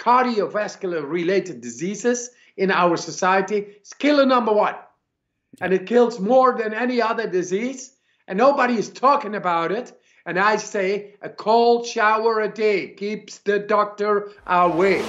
cardiovascular related diseases in our society. is killer number one. And it kills more than any other disease. And nobody is talking about it. And I say a cold shower a day keeps the doctor away.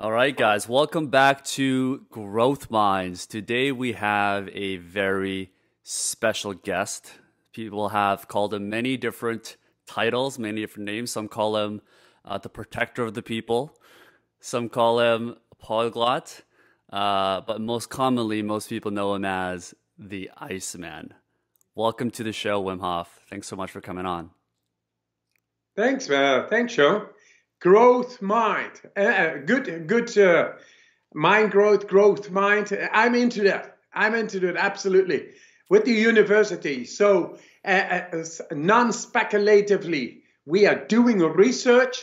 All right, guys, welcome back to Growth Minds. Today we have a very special guest. People have called him many different titles, many different names. Some call him uh, the protector of the people, some call him polyglot, uh, but most commonly, most people know him as the Iceman. Welcome to the show, Wim Hof. Thanks so much for coming on. Thanks, uh, thanks, Sean growth mind. Uh, uh, good, good uh, mind growth, growth mind. I'm into that. I'm into that absolutely with the university. So, uh, uh non-speculatively, we are doing a research,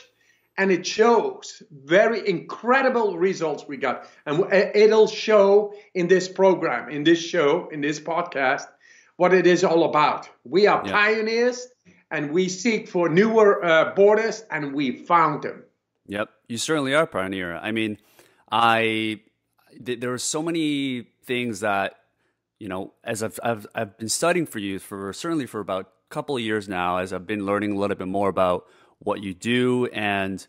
and it shows very incredible results we got, and it'll show in this program, in this show, in this podcast, what it is all about. We are yeah. pioneers and we seek for newer uh, borders, and we found them. Yep, you certainly are pioneer. I mean, I th- there are so many things that you know as I've, I've I've been studying for you for certainly for about a couple of years now, as I've been learning a little bit more about what you do and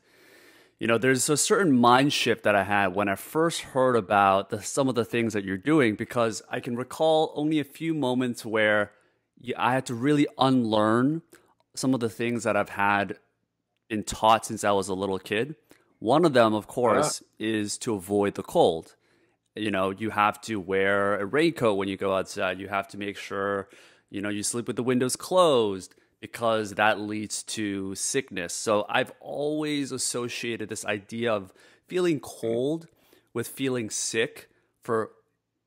you know there's a certain mind shift that i had when i first heard about the, some of the things that you're doing because i can recall only a few moments where i had to really unlearn some of the things that I've had been taught since I was a little kid. One of them, of uh-huh. course, yeah. is to avoid the cold. You know, you have to wear a raincoat when you go outside. You have to make sure, you know, you sleep with the windows closed because that leads to sickness. So I've always associated this idea of feeling cold with feeling sick for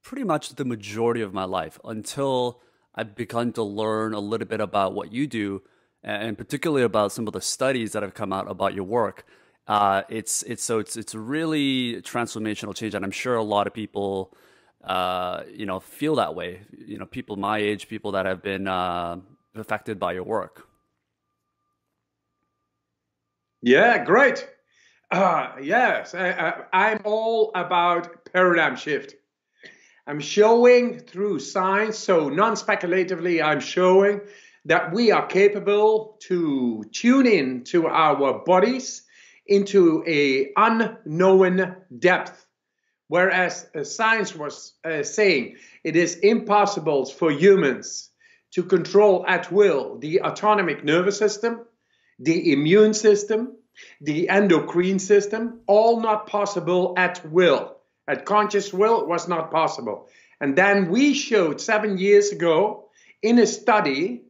pretty much the majority of my life until I've begun to learn a little bit about what you do and particularly about some of the studies that have come out about your work. Uh, it's it's so it's it's really transformational change, and I'm sure a lot of people, uh, you know, feel that way. You know, people my age, people that have been uh, affected by your work. Yeah, great. Uh, yes, I, am all about paradigm shift. I'm showing through science, so non-speculatively, I'm showing that we are capable to tune in to our bodies into a unknown depth. Whereas uh, science was uh, saying it is impossible for humans to control at will the autonomic nervous system the immune system the endocrine system all not possible at will. At conscious will was not possible. And then we showed seven years ago in a study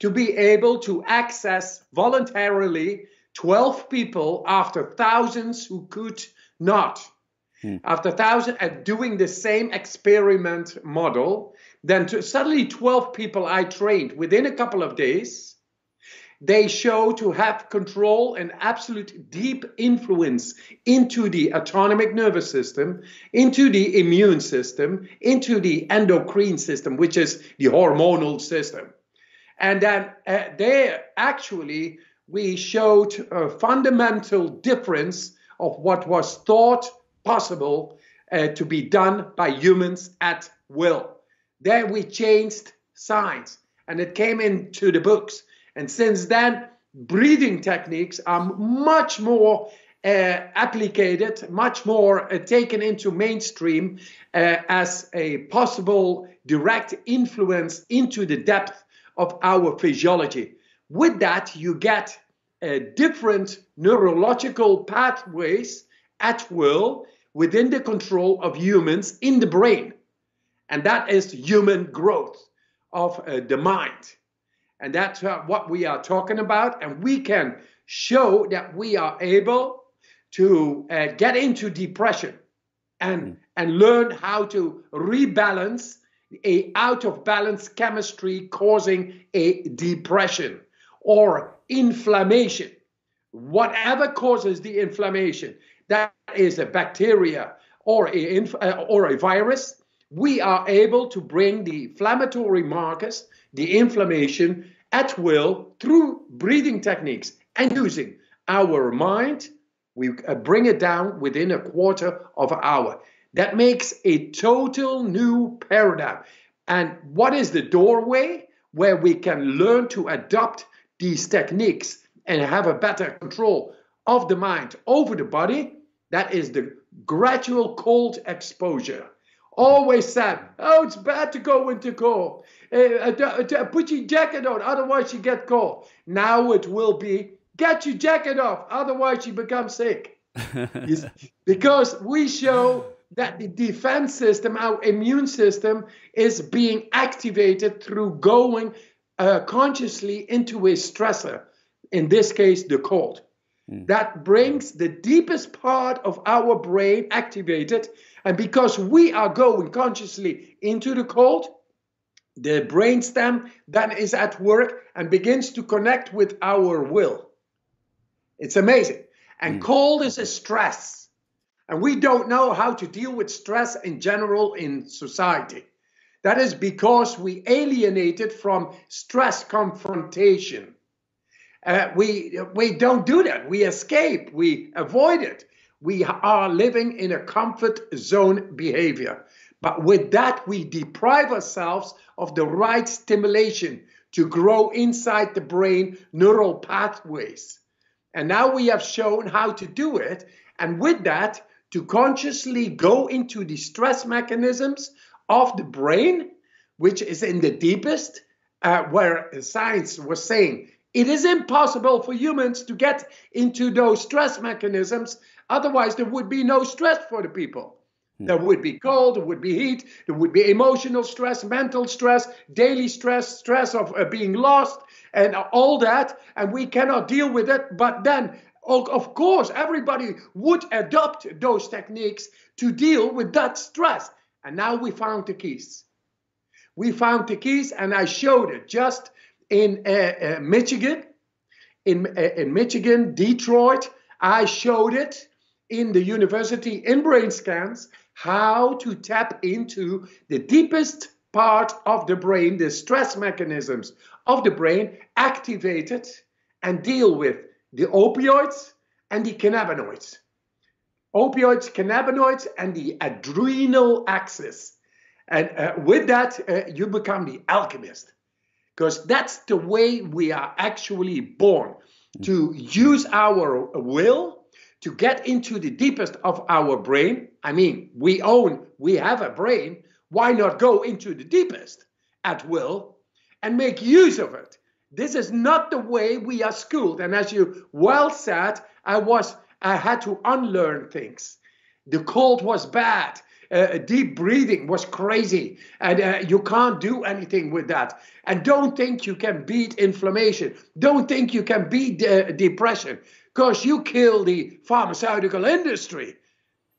to be able to access voluntarily 12 people after thousands who could not. Hmm. After thousands and doing the same experiment model, then to suddenly 12 people I trained within a couple of days, they show to have control and absolute deep influence into the autonomic nervous system, into the immune system, into the endocrine system, which is the hormonal system. And then uh, there, actually, we showed a fundamental difference of what was thought possible uh, to be done by humans at will. Then we changed science and it came into the books. And since then, breathing techniques are much more uh, applied, much more uh, taken into mainstream uh, as a possible direct influence into the depth of our physiology. With that, you get uh, different neurological pathways at will within the control of humans in the brain. And that is human growth of uh, the mind. And that's uh, what we are talking about. And we can show that we are able to uh, get into depression and, mm. and learn how to rebalance a out of balance chemistry causing a depression or inflammation. Whatever causes the inflammation, that is a bacteria or a, uh, or a virus, we are able to bring the inflammatory markers, the inflammation at will through breathing techniques and using our mind, we uh, bring it down within a quarter of an hour. That makes a total new paradigm. And what is the doorway where we can learn to adopt these techniques and have a better control of the mind over the body? That is the gradual cold exposure. Always said, oh, it's bad to go into cold. Uh, uh, uh, put your jacket on, otherwise you get cold. Now it will be, get your jacket off, otherwise you become sick. because we show that the defense system, our immune system, is being activated through going uh, consciously into a stressor, in this case, the cold. Mm. That brings the deepest part of our brain activated. And because we are going consciously into the cold, the brainstem then is at work and begins to connect with our will. It's amazing. And mm. cold is a stress. And we don't know how to deal with stress in general in society. That is because we alienated from stress confrontation. Uh, we, we don't do that. We escape, we avoid it. We are living in a comfort zone behavior. But with that, we deprive ourselves of the right stimulation to grow inside the brain neural pathways. And now we have shown how to do it. And with that, to consciously go into the stress mechanisms of the brain, which is in the deepest, uh, where science was saying it is impossible for humans to get into those stress mechanisms. Otherwise, there would be no stress for the people. Hmm. There would be cold, there would be heat, there would be emotional stress, mental stress, daily stress, stress of uh, being lost, and all that. And we cannot deal with it. But then, of course, everybody would adopt those techniques to deal with that stress. And now we found the keys. We found the keys, and I showed it just in uh, uh, Michigan, in, uh, in Michigan, Detroit. I showed it in the university in brain scans how to tap into the deepest part of the brain, the stress mechanisms of the brain, activate it and deal with the opioids and the cannabinoids. Opioids, cannabinoids, and the adrenal axis. And uh, with that, uh, you become the alchemist because that's the way we are actually born to use our will to get into the deepest of our brain. I mean, we own, we have a brain. Why not go into the deepest at will and make use of it? This is not the way we are schooled. And as you well said, I was I had to unlearn things. The cold was bad uh, deep breathing was crazy, and uh, you can't do anything with that. And don't think you can beat inflammation. Don't think you can beat de- depression, because you kill the pharmaceutical industry.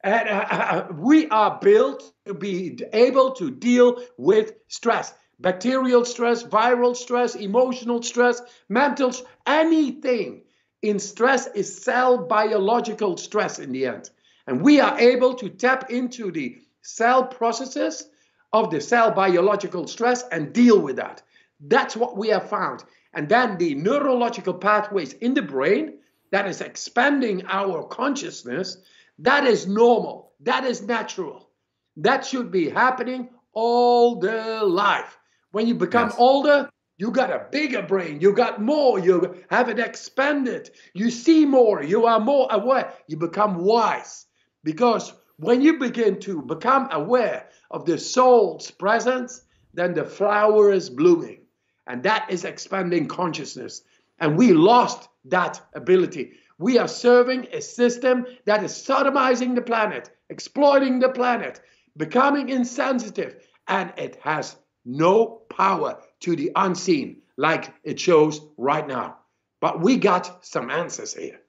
And uh, uh, uh, we are built to be able to deal with stress bacterial stress, viral stress, emotional stress, mental, anything in stress is cell biological stress in the end. And we are able to tap into the cell processes of the cell biological stress and deal with that. That's what we have found. And then the neurological pathways in the brain that is expanding our consciousness, that is normal, that is natural. That should be happening all the life. When you become yes. older, you got a bigger brain, you got more, you have it expanded, you see more, you are more aware, you become wise. Because when you begin to become aware of the soul's presence, then the flower is blooming. And that is expanding consciousness. And we lost that ability. We are serving a system that is sodomizing the planet, exploiting the planet, becoming insensitive, and it has no power to the unseen like it shows right now. But we got some answers here.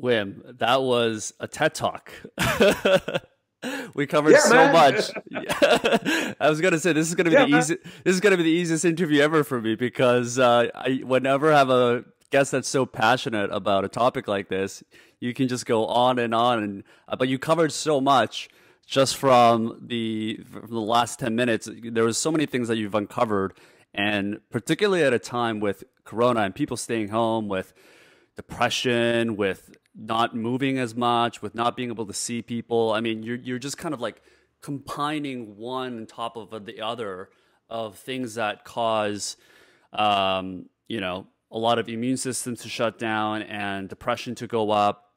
Wim, that was a TED Talk. we covered yeah, so man. much. I was gonna say this is gonna be yeah, the easy. This is gonna be the easiest interview ever for me because uh, I whenever I have a guest that's so passionate about a topic like this, you can just go on and on. And uh, but you covered so much just from the from the last ten minutes. There was so many things that you've uncovered, And particularly at a time with Corona and people staying home with depression, with not moving as much, with not being able to see people. I mean, you're you're just kind of like combining one on top of the other of things that cause, um, you know, a lot of immune systems to shut down and depression to go up.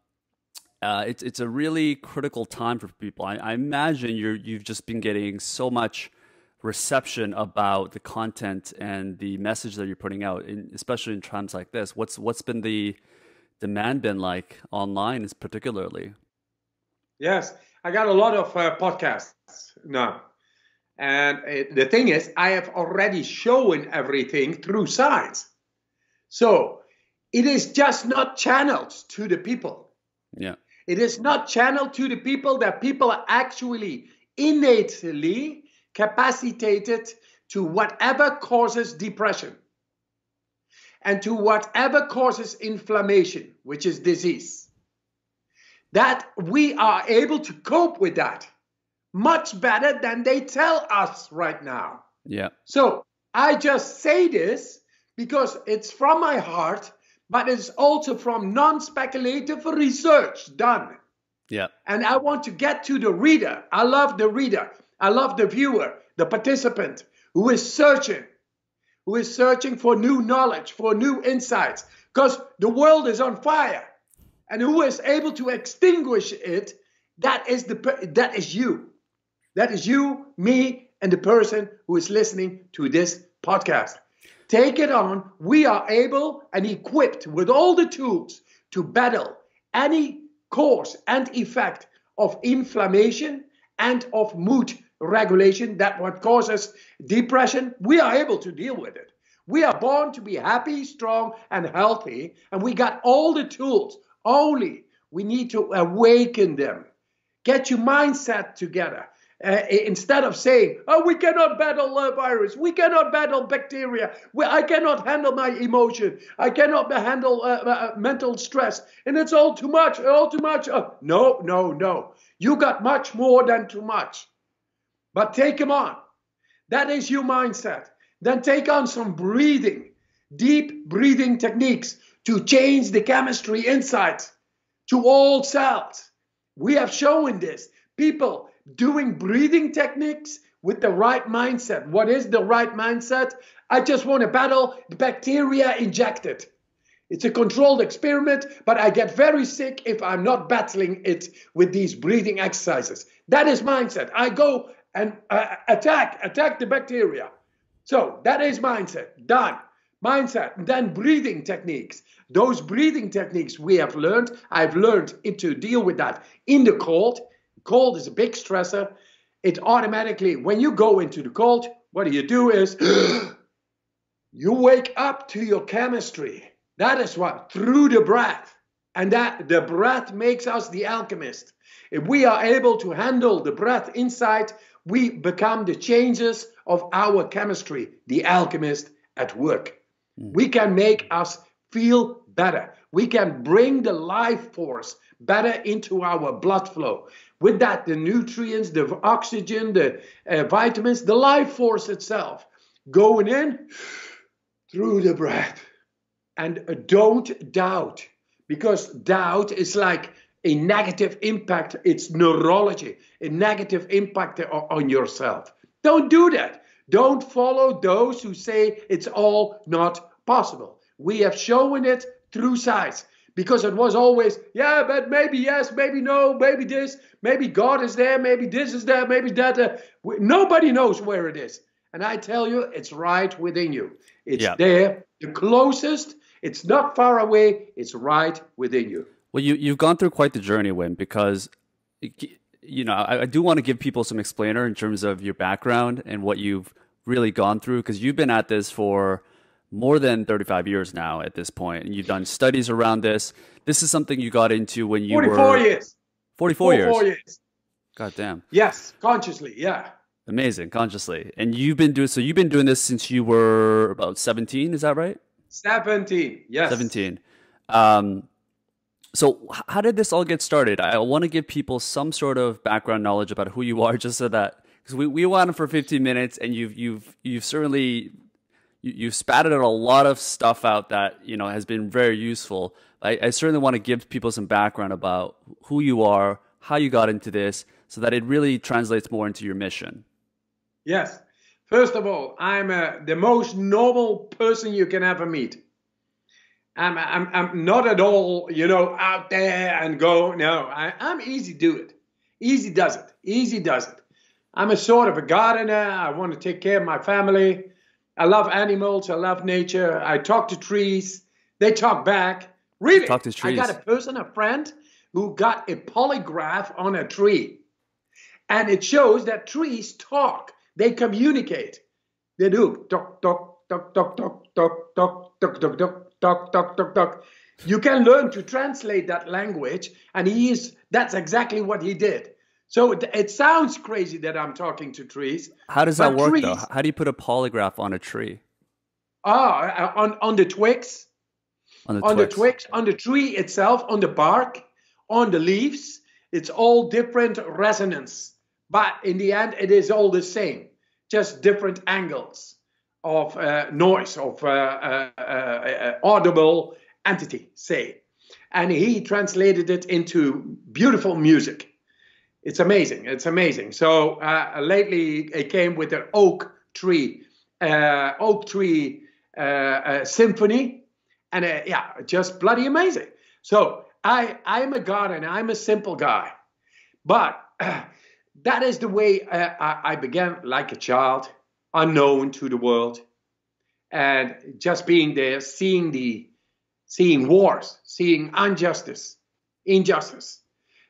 Uh, it's it's a really critical time for people. I, I imagine you're you've just been getting so much reception about the content and the message that you're putting out, in, especially in times like this. What's what's been the demand been like online, is particularly? Yes, I got a lot of uh, podcasts now, and it, the thing is, I have already shown everything through science, so it is just not channeled to the people. Yeah. It is not channeled to the people that people are actually innately capacitated to whatever causes depression and to whatever causes inflammation, which is disease. That we are able to cope with that much better than they tell us right now. Yeah. So I just say this because it's from my heart, but it's also from non speculative research done. Yeah. And I want to get to the reader. I love the reader. I love the viewer, the participant who is searching, who is searching for new knowledge, for new insights, because the world is on fire. And who is able to extinguish it, that is the that is you. That is you, me, and the person who is listening to this podcast. Take it on. We are able and equipped with all the tools to battle any cause and effect of inflammation and of mood regulation that what causes depression, we are able to deal with it. We are born to be happy, strong, and healthy, and we got all the tools. Only we need to awaken them. Get your mindset together. Uh, instead of saying, "Oh, we cannot battle a virus, we cannot battle bacteria, we, I cannot handle my emotion, I cannot handle uh, uh, mental stress, and it's all too much, all too much." Uh, no, no, no. You got much more than too much. But take them on. That is your mindset. Then take on some breathing, deep breathing techniques to change the chemistry inside to all cells. We have shown this. People doing breathing techniques with the right mindset. What is the right mindset? I just want to battle the bacteria injected. It's a controlled experiment, but I get very sick if I'm not battling it with these breathing exercises. That is mindset. I go and uh, attack, attack the bacteria. So that is mindset. Done. Mindset. Then breathing techniques. Those breathing techniques we have learned, I've learned it to deal with that in the cold. Cold is a big stressor. It automatically, when you go into the cold, what do you do is you wake up to your chemistry. That is what, through the breath. And that the breath makes us the alchemist. If we are able to handle the breath inside, we become the changes of our chemistry, the alchemist at work. Mm. We can make us feel better. We can bring the life force better into our blood flow. With that, the nutrients, the oxygen, the uh, vitamins, the life force itself going in through the breath. And uh, don't doubt, because doubt is like a negative impact. It's neurology, a negative impact on yourself. Don't do that. Don't follow those who say it's all not possible. We have shown it through science because it was always, yeah, but maybe yes, maybe no, maybe this, maybe God is there, maybe this is there, maybe that. Uh, nobody knows where it is. And I tell you, it's right within you. It's yeah. there, the closest. It's not far away. It's right within you. Well, you you've gone through quite the journey, Wim, because you know I, I do want to give people some explainer in terms of your background and what you've really gone through because you've been at this for more than 35 years now at this point. And you've done studies around this. This is something you got into when you 44 were years. 44 years? 44 years. God damn. Yes consciously yeah. Amazing consciously. And you've been doing so you've been doing this since you were about 17 is that right? 17 yes. 17 um so, how did this all get started? I want to give people some sort of background knowledge about who you are, just so that because we, we went on for 15 minutes, and you've you've you've certainly you, you've spatted out a lot of stuff out that you know has been very useful. I, I certainly want to give people some background about who you are, how you got into this, so that it really translates more into your mission. Yes. First of all, I'm uh, the most noble person you can ever meet. I'm, I'm, I'm not at all, you know, out there and go. No, I, I'm easy do it. Easy does it. Easy does it. I'm a sort of a gardener. I want to take care of my family. I love animals. I love nature. I talk to trees. They talk back. Really? Talk to trees. I got a person, a friend, who got a polygraph on a tree. And it shows that trees talk. They communicate. They do. Talk, talk, talk, talk, talk, talk, talk, talk, talk, talk, talk, talk, talk, talk. You can learn to translate that language, and he is. That's exactly what he did. So it, it sounds crazy that I'm talking to trees. How does that work, trees, though? How do you put a polygraph on a tree? Ah, on on the twigs. On the, on twigs. the twigs, on the tree itself, on the bark, on the leaves. It's all different resonance, but in the end, it is all the same, just different angles of uh, noise, of uh, uh, uh, uh audible entity, say. And he translated it into beautiful music it's amazing. It's amazing. So uh, lately, it came with an oak tree, uh, oak tree uh, uh symphony, and uh, yeah, just bloody amazing. So I, I'm a gardener. I'm a simple guy, but that is the way uh, I, I began, like a child, unknown to the world, and just being there, seeing the, seeing wars, seeing injustice, injustice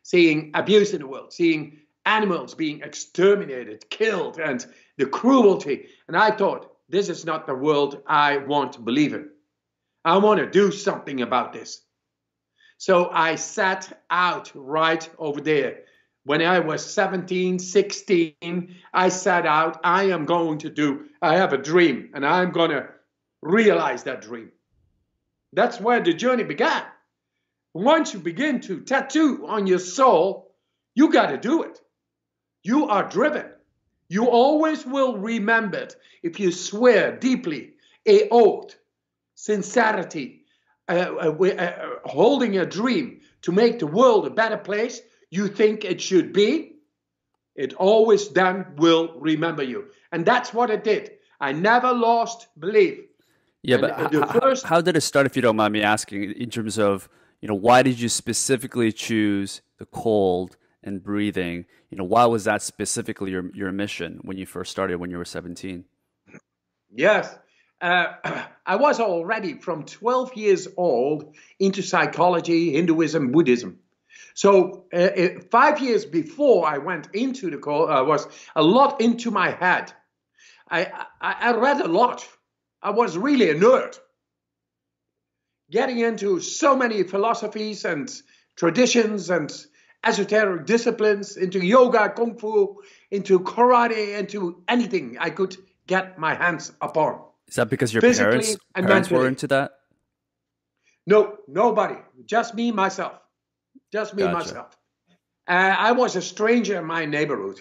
seeing abuse in the world, seeing animals being exterminated, killed, and the cruelty. And I thought, this is not the world I want to believe in. I want to do something about this. So I sat out right over there. When I was 17, 16, I sat out. I am going to do, I have a dream, and I'm going to realize that dream. That's where the journey began. Once you begin to tattoo on your soul, you got to do it. You are driven. You always will remember it if you swear deeply a oath, sincerity, uh, uh, uh, holding a dream to make the world a better place you think it should be. It always then will remember you. And that's what it did. I never lost belief. Yeah, and but first... how did it start, if you don't mind me asking, in terms of you know, why did you specifically choose the cold and breathing? You know, why was that specifically your, your mission when you first started when you were 17? Yes. Uh, I was already from 12 years old into psychology, Hinduism, Buddhism. So uh, uh five years before I went into the cold, I uh, was a lot into my head. I, I, I read a lot. I was really a nerd getting into so many philosophies and traditions and esoteric disciplines, into yoga, kung fu, into karate, into anything I could get my hands upon. Is that because your parents, parents were into that? No, nobody. Just me, myself. Just me, gotcha. myself. Uh, I was a stranger in my neighborhood.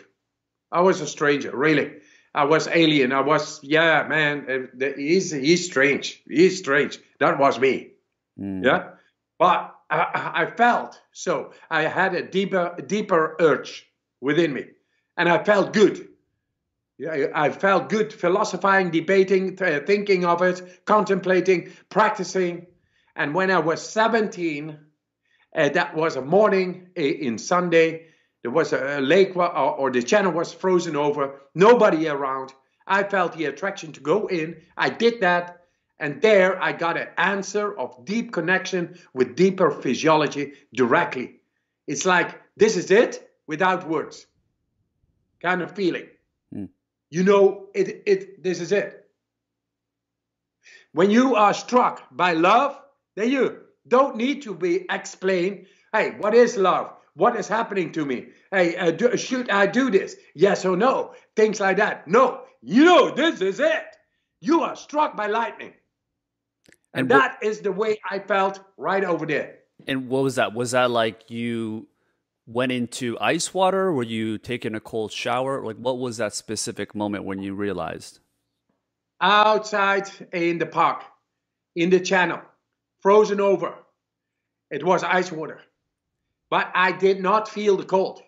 I was a stranger, really. I was alien. I was, yeah, man. Uh, he's he's strange. He's strange. That was me. Mm. Yeah, but I, I, felt so. I had a deeper, deeper urge within me, and I felt good. Yeah, I felt good philosophizing, debating, th- thinking of it, contemplating, practicing. And when I was 17, uh, that was a morning in Sunday. There was a lake, or, or the channel was frozen over, nobody around. I felt the attraction to go in. I did that. And there I got an answer of deep connection with deeper physiology directly. It's like, this is it without words kind of feeling. Mm. You know, it, it, this is it. When you are struck by love, then you don't need to be explained. Hey, what is love? What is happening to me? Hey, uh, do, should I do this? Yes or no? Things like that. No, you know, this is it. You are struck by lightning. And, and that is the way I felt right over there. And what was that? Was that like you went into ice water? Were you taking a cold shower? Like, what was that specific moment when you realized? outside in the park, in the channel, frozen over. It was ice water. But I did not feel the cold.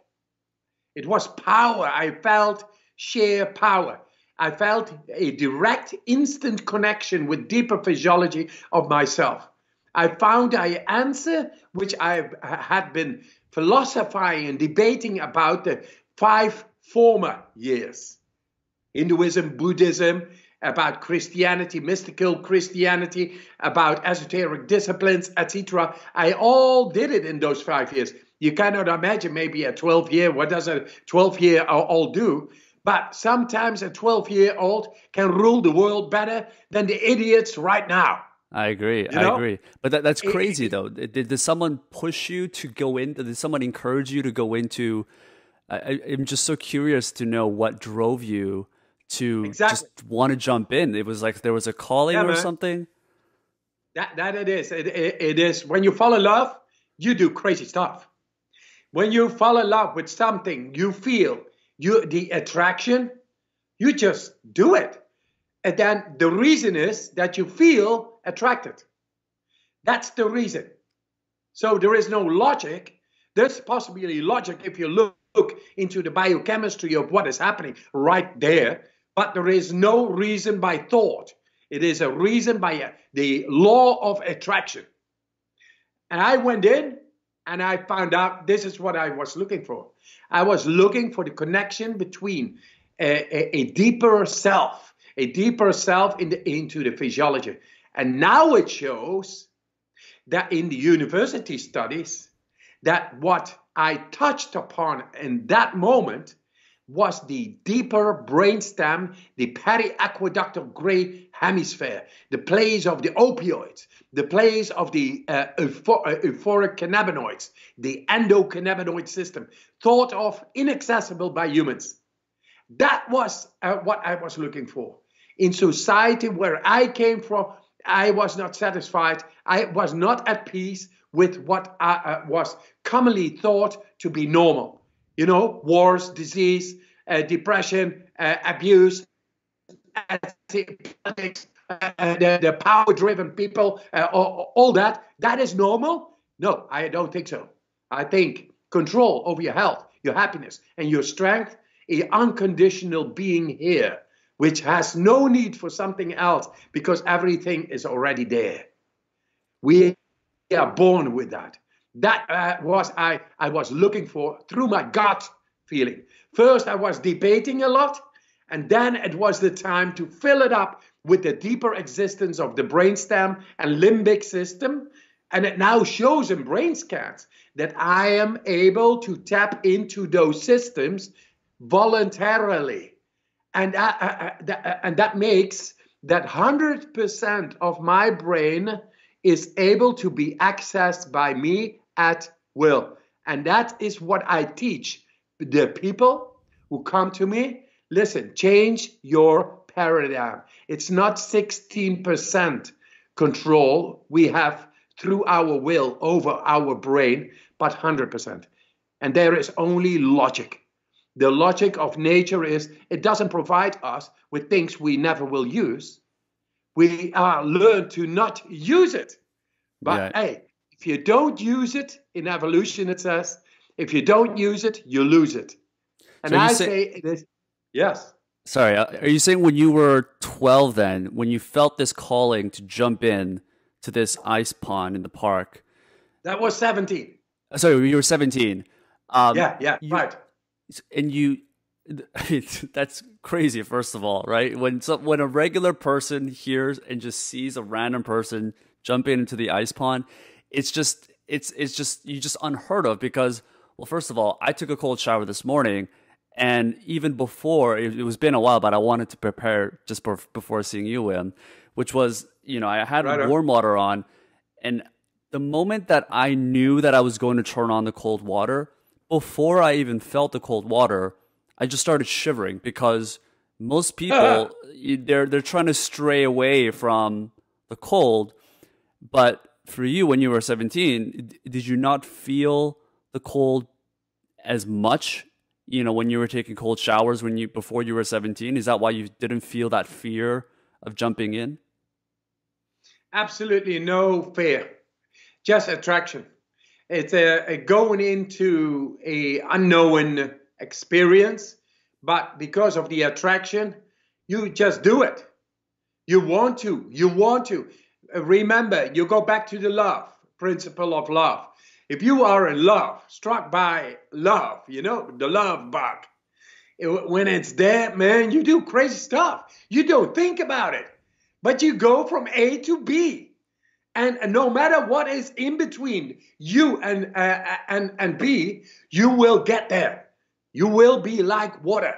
It was power. I felt sheer power. I felt a direct, instant connection with deeper physiology of myself. I found an answer which I had been philosophizing and debating about the five former years Hinduism, Buddhism, about Christianity, mystical Christianity, about esoteric disciplines, etc. I all did it in those five years. You cannot imagine maybe a 12 year, what does a 12 year all do? But sometimes a 12 year old can rule the world better than the idiots right now. I agree. You know? I agree. But that, that's crazy, it, though. Did, did someone push you to go in? Did someone encourage you to go into? I, I'm just so curious to know what drove you to exactly. just want to jump in. It was like there was a calling yeah, or something. That that it is. It, it, it is. When you fall in love, you do crazy stuff. When you fall in love with something, you feel you the attraction. You just do it, and then the reason is that you feel attracted. That's the reason. So there is no logic. There's possibly logic if you look, look into the biochemistry of what is happening right there. But there is no reason by thought. It is a reason by a, the law of attraction. And I went in and I found out this is what I was looking for. I was looking for the connection between a, a, a deeper self, a deeper self in the, into the physiology. And now it shows that in the university studies, that what I touched upon in that moment was the deeper brainstem, the periaqueductal gray hemisphere, the place of the opioids, the place of the uh, euphor- uh, euphoric cannabinoids, the endocannabinoid system, thought of inaccessible by humans. That was uh, what I was looking for. In society where I came from, I was not satisfied. I was not at peace with what uh, uh was commonly thought to be normal you know, wars, disease, uh, depression, politics, uh, the, the power-driven people, uh, all, all that. That is normal? No, I don't think so. I think control over your health, your happiness, and your strength, a unconditional being here, which has no need for something else because everything is already there. We are born with that. That uh, was I, I was looking for through my gut feeling. First, I was debating a lot, and then it was the time to fill it up with the deeper existence of the brainstem and limbic system. And it now shows in brain scans that I am able to tap into those systems voluntarily. And, uh, uh, uh, uh and that makes that 100% of my brain is able to be accessed by me at will. And that is what I teach the people who come to me. Listen, change your paradigm. It's not 16% control we have through our will over our brain, but 100%. And there is only logic. The logic of nature is it doesn't provide us with things we never will use. We uh, learn to not use it. But yeah. hey, if you don't use it in evolution, it says, if you don't use it, you lose it. And so I say, say yes. Sorry, uh, are you saying when you were 12 then, when you felt this calling to jump in to this ice pond in the park? That was 17. Sorry, you were 17. Um, yeah, yeah, you, right. And you, that's crazy, first of all, right? When, so, when a regular person hears and just sees a random person jumping into the ice pond, it's just it's it's just you just unheard of because well first of all i took a cold shower this morning and even before it, it was been a while but i wanted to prepare just before seeing you in which was you know i had right warm water on. And the moment that i knew that i was going to turn on the cold water before i even felt the cold water i just started shivering because most people they're they're trying to stray away from the cold. But for you when you were 17 did you not feel the cold as much you know when you were taking cold showers when you before you were 17 is that why you didn't feel that fear of jumping in? Absolutely no fear, just attraction. It's a, a going into a unknown experience, but because of the attraction, you just do it. You want to. You want to. Remember, you go back to the love principle of love. If you are in love, struck by love, you know, the love bug, when it's there, man, you do crazy stuff. You don't think about it, but you go from A to B. And, no matter what is in between you and, uh, and, and B, you will get there. You will be like water.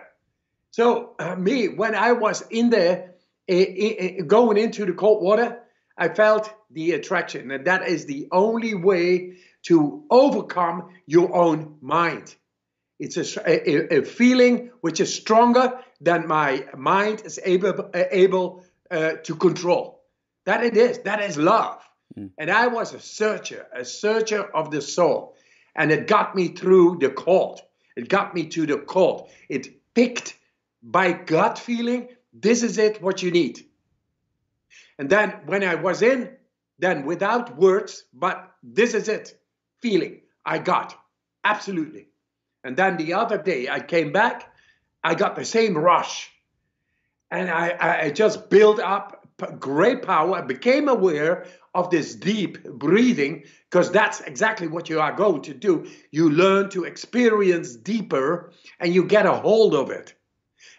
So, uh, me, when I was in there, going into the cold water, I felt the attraction, and that is the only way to overcome your own mind. It's a, a, a feeling which is stronger than my mind is able, able uh, to control. That it is. That is love. Mm. And I was a searcher, a searcher of the soul. And it got me through the cold. It got me to the cold. It picked by gut feeling this is it, what you need. And then when I was in, then without words, but this is it, feeling I got. Absolutely. And then the other day I came back, I got the same rush. And I, I just built up great power. I became aware of this deep breathing because that's exactly what you are going to do. You learn to experience deeper and you get a hold of it.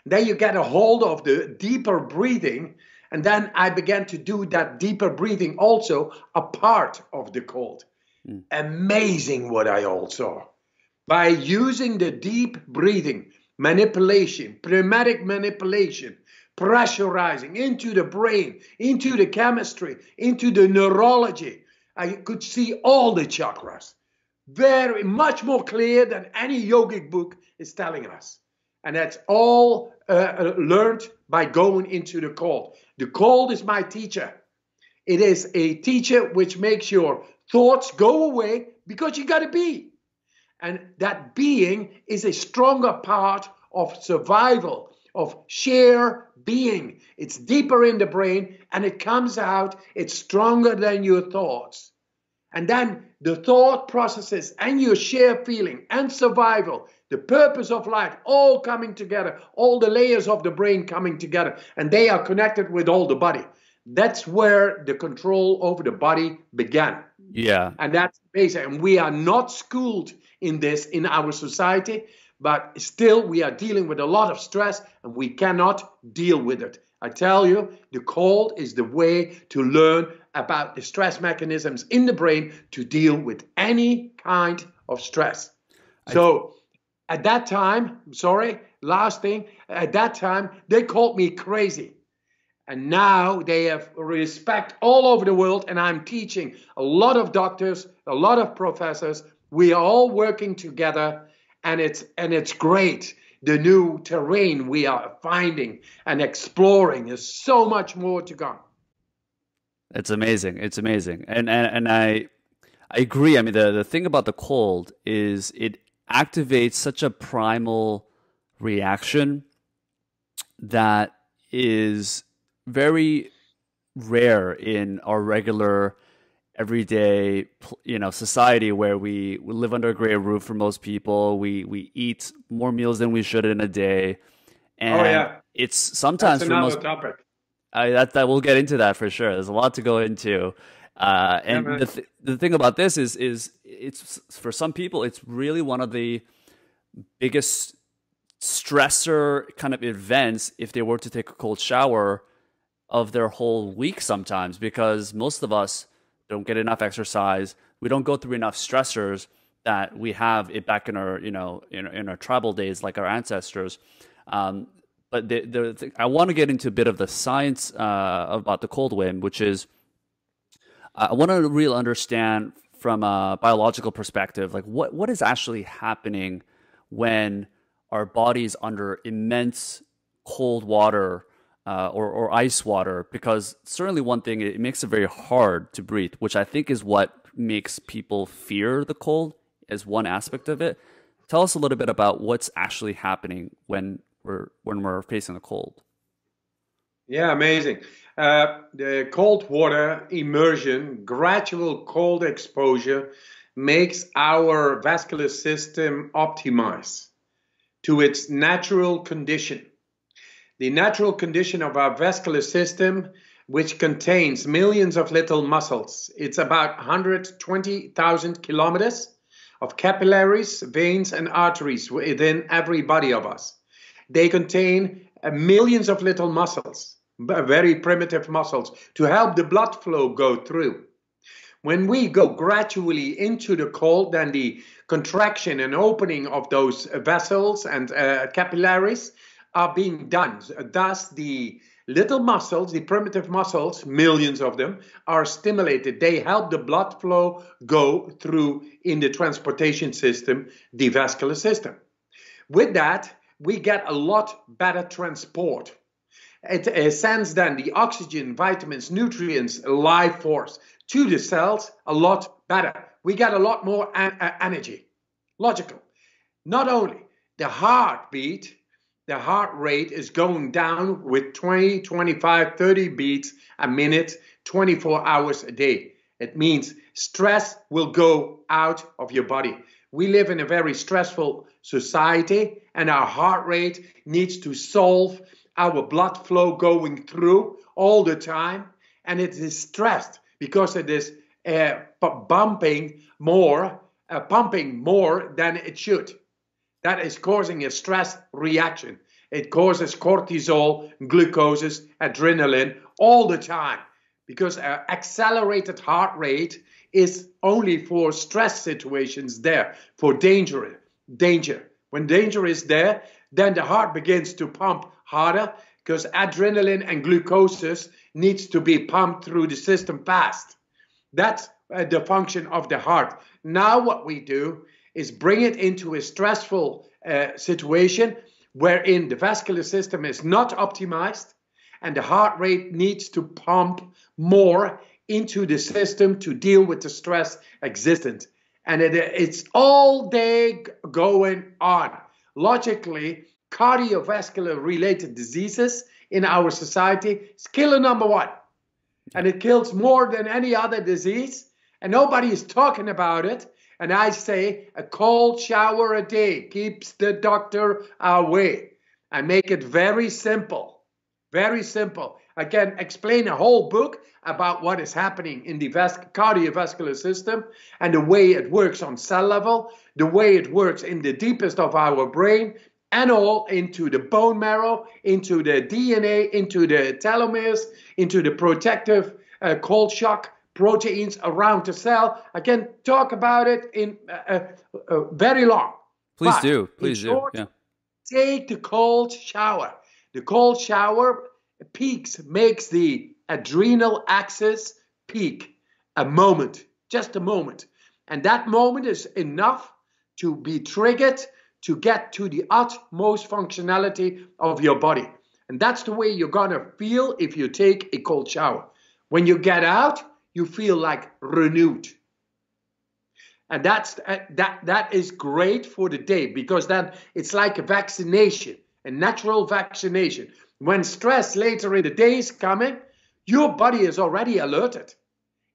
Then you get a hold of the deeper breathing. And then I began to do that deeper breathing also a part of the cold. Mm. Amazing what I all saw. By using the deep breathing, manipulation, pneumatic manipulation, pressurizing into the brain, into the chemistry, into the neurology, I could see all the chakras. Very much more clear than any yogic book is telling us. And that's all uh, uh, learned by going into the cold. The cold is my teacher. It is a teacher which makes your thoughts go away because you got to be. And that being is a stronger part of survival, of sheer being. It's deeper in the brain and it comes out, it's stronger than your thoughts. And then the thought processes and your sheer feeling and survival the purpose of life all coming together, all the layers of the brain coming together, and they are connected with all the body. That's where the control over the body began. Yeah. And that's basic. And we are not schooled in this in our society, but still we are dealing with a lot of stress and we cannot deal with it. I tell you, the cold is the way to learn about the stress mechanisms in the brain to deal with any kind of stress. So, at that time, sorry, last thing, at that time, they called me crazy. And now they have respect all over the world, and I'm teaching a lot of doctors, a lot of professors. We are all working together, and it's and it's great. The new terrain we are finding and exploring is so much more to come. It's amazing. It's amazing, and and and I I agree. I mean, the the thing about the cold is it activates such a primal reaction that is very rare in our regular everyday you know society where we, we live under a gray roof for most people. We we eat more meals than we should in a day. And oh, yeah. it's sometimes That's for most topic. I, that, that we'll get into that for sure. There's a lot to go into. Uh, and yeah, the, th- the thing about this is is it's for some people it's really one of the biggest stressor kind of events if they were to take a cold shower of their whole week sometimes because most of us don't get enough exercise. We don't go through enough stressors that we have it back in our you know in, in our tribal days like our ancestors. Um, but the, the, I want to get into a bit of the science uh, about the cold Wim, which is I want to really understand from a biological perspective, like what, what is actually happening when our body's under immense cold water uh, or, or ice water, because certainly one thing, it makes it very hard to breathe, which I think is what makes people fear the cold as one aspect of it. Tell us a little bit about what's actually happening when we're when we're facing the cold. Yeah, amazing. Uh, the cold water immersion, gradual cold exposure, makes our vascular system optimize to its natural condition. The natural condition of our vascular system, which contains millions of little muscles, it's about 120,000 kilometers of capillaries, veins, and arteries within every body of us. They contain uh, millions of little muscles, very primitive muscles, to help the blood flow go through. When we go gradually into the cold, then the contraction and opening of those vessels and uh, capillaries are being done. Thus, the little muscles, the primitive muscles, millions of them, are stimulated. They help the blood flow go through in the transportation system, the vascular system. With that, we get a lot better transport. It uh, sends then the oxygen, vitamins, nutrients, life force to the cells a lot better. We get a lot more uh, energy. Logical. Not only the heartbeat, the heart rate is going down with 20, 25, 30 beats a minute, 24 hours a day. It means stress will go out of your body. We live in a very stressful society, and our heart rate needs to solve our blood flow going through all the time, and it is stressed because it is uh, bumping more, uh, pumping more than it should. That is causing a stress reaction. It causes cortisol, glucose, adrenaline all the time because uh, accelerated heart rate is only for stress situations there, for danger. Danger. When danger is there, then the heart begins to pump harder because adrenaline and glucose needs to be pumped through the system fast. That's uh, the function of the heart. Now, what we do is bring it into a stressful uh, situation wherein the vascular system is not optimized and the heart rate needs to pump more into the system to deal with the stress existent. And it, it's all day going on. Logically, cardiovascular related diseases in our society is killer number one. And it kills more than any other disease. And nobody is talking about it. And I say a cold shower a day keeps the doctor away. I make it very simple. Very simple. I can explain a whole book about what is happening in the cardiovascular system and the way it works on cell level, the way it works in the deepest of our brain, and all into the bone marrow, into the DNA, into the telomeres, into the protective uh, cold shock proteins around the cell. I can talk about it in uh, uh, uh very long. Please but do. Please short, do. Yeah. Take the cold shower. The cold shower peaks, makes the adrenal axis peak a moment, just a moment. And that moment is enough to be triggered to get to the utmost functionality of your body. And that's the way you're going to feel if you take a cold shower. When you get out, you feel like renewed. And that's that that is great for the day because then it's like a vaccination, a natural vaccination. When stress later in the day is coming, your body is already alerted.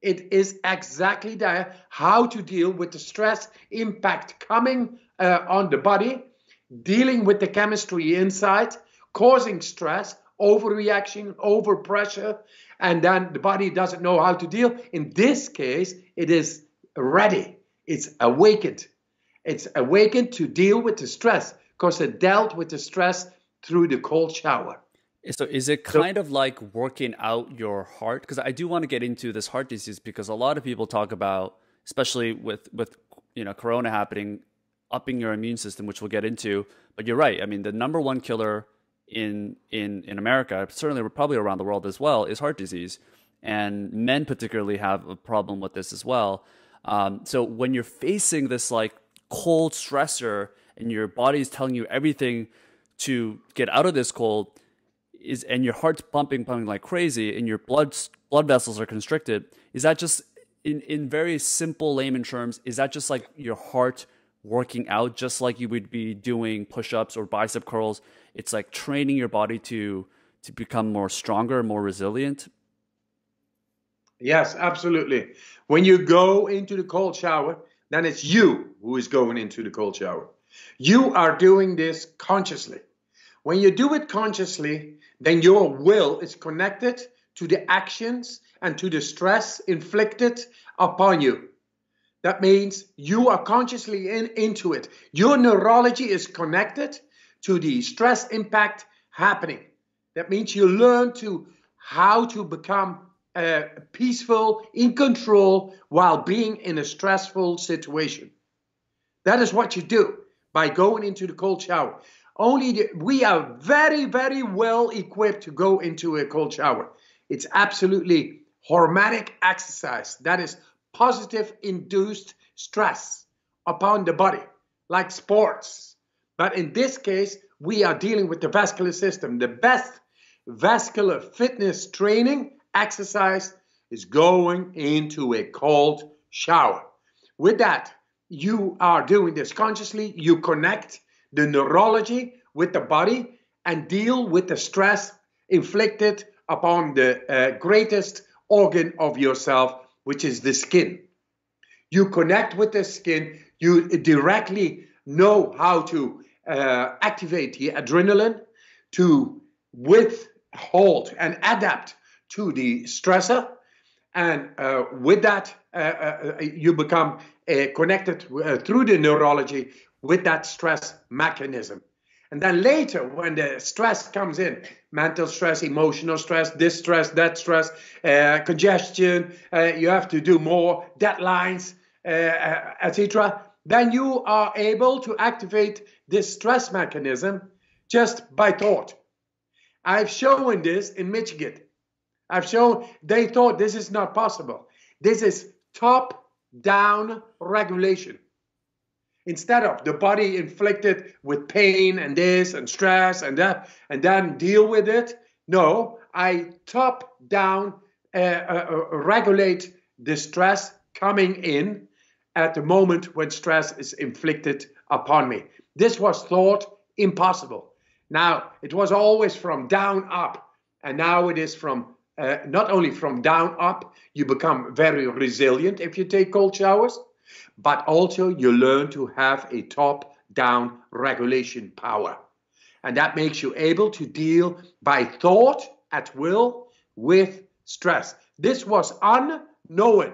It is exactly there how to deal with the stress impact coming uh, on the body, dealing with the chemistry inside, causing stress, overreaction, overpressure, and then the body doesn't know how to deal. In this case, it is ready, it's awakened. It's awakened to deal with the stress because it dealt with the stress through the cold shower. So is it kind so, of like working out your heart? Because I do want to get into this heart disease because a lot of people talk about, especially with with you know Corona happening, upping your immune system, which we'll get into. But you're right. I mean, the number one killer in in in America, certainly probably around the world as well, is heart disease, and men particularly have a problem with this as well. Um, so when you're facing this like cold stressor and your body is telling you everything to get out of this cold is and your heart's pumping pumping like crazy and your blood blood vessels are constricted is that just in in very simple layman terms is that just like your heart working out just like you would be doing push-ups or bicep curls it's like training your body to to become more stronger, more resilient? Yes, absolutely. When you go into the cold shower, then it's you who is going into the cold shower. You are doing this consciously. When you do it consciously, then your will is connected to the actions and to the stress inflicted upon you. That means you are consciously in, into it. Your neurology is connected to the stress impact happening. That means you learn to how to become uh, peaceful, in control, while being in a stressful situation. That is what you do by going into the cold shower. Only the, we are very, very well equipped to go into a cold shower. It's absolutely hormetic exercise. That is positive induced stress upon the body, like sports. But in this case, we are dealing with the vascular system. The best vascular fitness training exercise is going into a cold shower. With that, you are doing this consciously. You connect the neurology with the body and deal with the stress inflicted upon the uh, greatest organ of yourself, which is the skin. You connect with the skin, you directly know how to uh, activate the adrenaline to withhold and adapt to the stressor. And uh, with that, uh, uh, uh you become uh, connected through the neurology with that stress mechanism. And then later, when the stress comes in, mental stress, emotional stress, this stress, that stress, congestion, you have to do more deadlines, etc. Then you are able to activate this stress mechanism just by thought. I've shown this in Michigan. I've shown they thought this is not possible. This is top down regulation. Instead of the body inflicted with pain and this and stress and that, and then deal with it, no, I top down uh, uh, uh, regulate the stress coming in at the moment when stress is inflicted upon me. This was thought impossible. Now, it was always from down up, and now it is from uh, not only from down up, you become very resilient if you take cold showers, but also you learn to have a top down regulation power. And that makes you able to deal by thought at will with stress. This was unknown.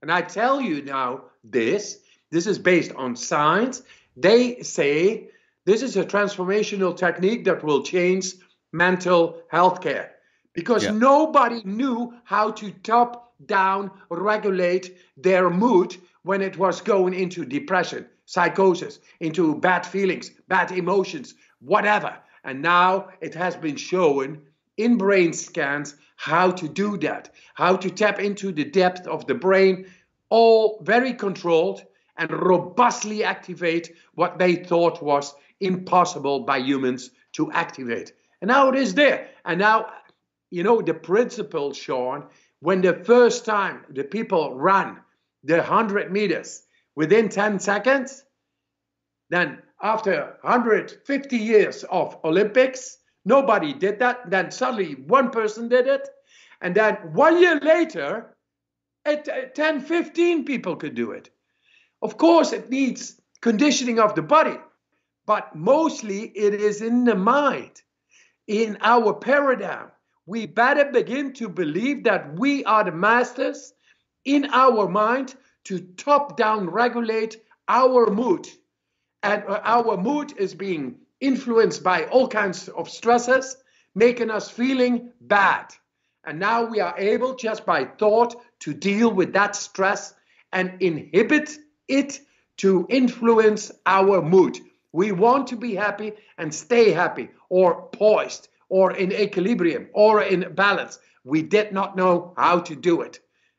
And I tell you now this, this is based on science. They say this is a transformational technique that will change mental health care because yeah. nobody knew how to top down regulate their mood when it was going into depression, psychosis, into bad feelings, bad emotions, whatever. And now it has been shown in brain scans how to do that, how to tap into the depth of the brain, all very controlled and robustly activate what they thought was impossible by humans to activate. And now it is there. And now you know, the principle, Sean, when the first time the people run the 100 meters within 10 seconds, then after 150 years of Olympics, nobody did that. Then suddenly one person did it. And then one year later, at 10, 15 people could do it. Of course, it needs conditioning of the body, but mostly it is in the mind, in our paradigm we better begin to believe that we are the masters in our mind to top down regulate our mood. And uh, our mood is being influenced by all kinds of stresses, making us feeling bad. And now we are able, just by thought, to deal with that stress and inhibit it to influence our mood. We want to be happy and stay happy or poised or in equilibrium or in balance. We did not know how to do it.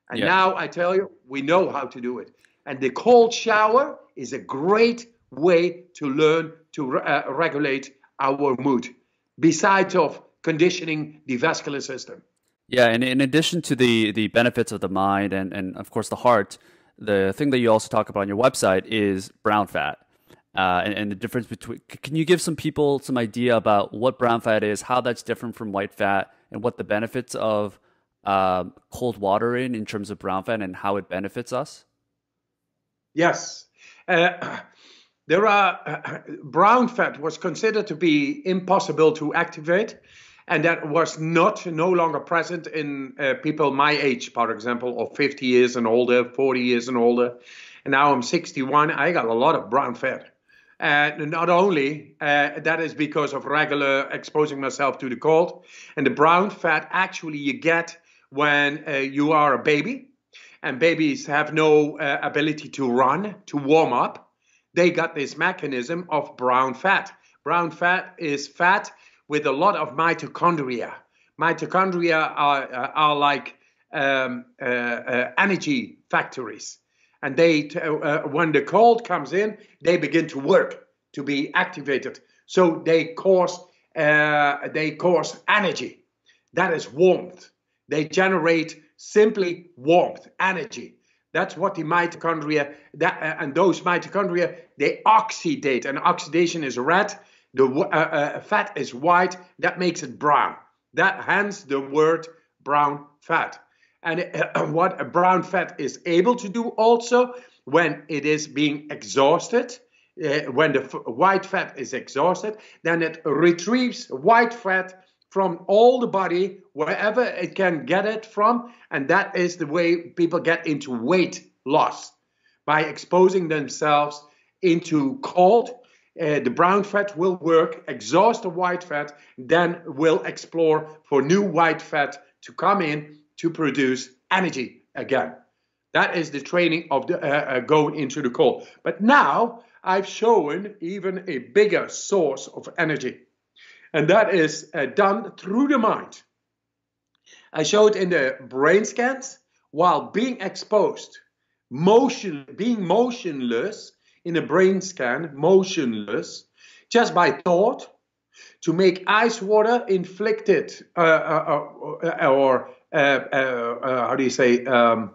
And yeah. now I tell you, we know how to do it. And the cold shower is a great way to learn to uh, regulate our mood, besides of conditioning the vascular system. Yeah, and in addition to the the benefits of the mind and, and of course the heart, the thing that you also talk about on your website is brown fat. uh, and, and, the difference between. Can you give some people some idea about what brown fat is, how that's different from white fat, and what the benefits of uh, cold water in in terms of brown fat and how it benefits us? Yes. Uh, there are brown fat was considered to be impossible to activate and that was not no longer present in uh, people my age for example of 50 years and older 40 years and older. And now i'm 61 i got a lot of brown fat. And not only uh, that is because of regular exposing myself to the cold. And the brown fat actually you get when uh, you are a baby. And babies have no uh, ability to run to warm up. They got this mechanism of brown fat. Brown fat is fat with a lot of mitochondria. Mitochondria are, uh, are like um, uh, uh, energy factories. And they, uh, when the cold comes in, they begin to work to be activated. So they cause, uh, they cause energy. That is warmth. They generate simply warmth, energy. That's what the mitochondria, that, uh, and those mitochondria, they oxidate, and oxidation is red. The uh, uh, fat is white. That makes it brown. That hence the word brown fat. And uh, what a brown fat is able to do also when it is being exhausted, uh, when the white fat is exhausted, then it retrieves white fat from all the body, wherever it can get it from. And that is the way people get into weight loss by exposing themselves into cold. Uh, the brown fat will work, exhaust the white fat, then we'll explore for new white fat to come in to produce energy again. That is the training of the uh, uh, going into the cold. But now I've shown even a bigger source of energy and that is uh, done through the mind. I showed in the brain scans while being exposed, motion, being motionless in a brain scan, motionless, just by thought, to make ice water inflicted uh, uh, uh or uh, uh, how do you say um,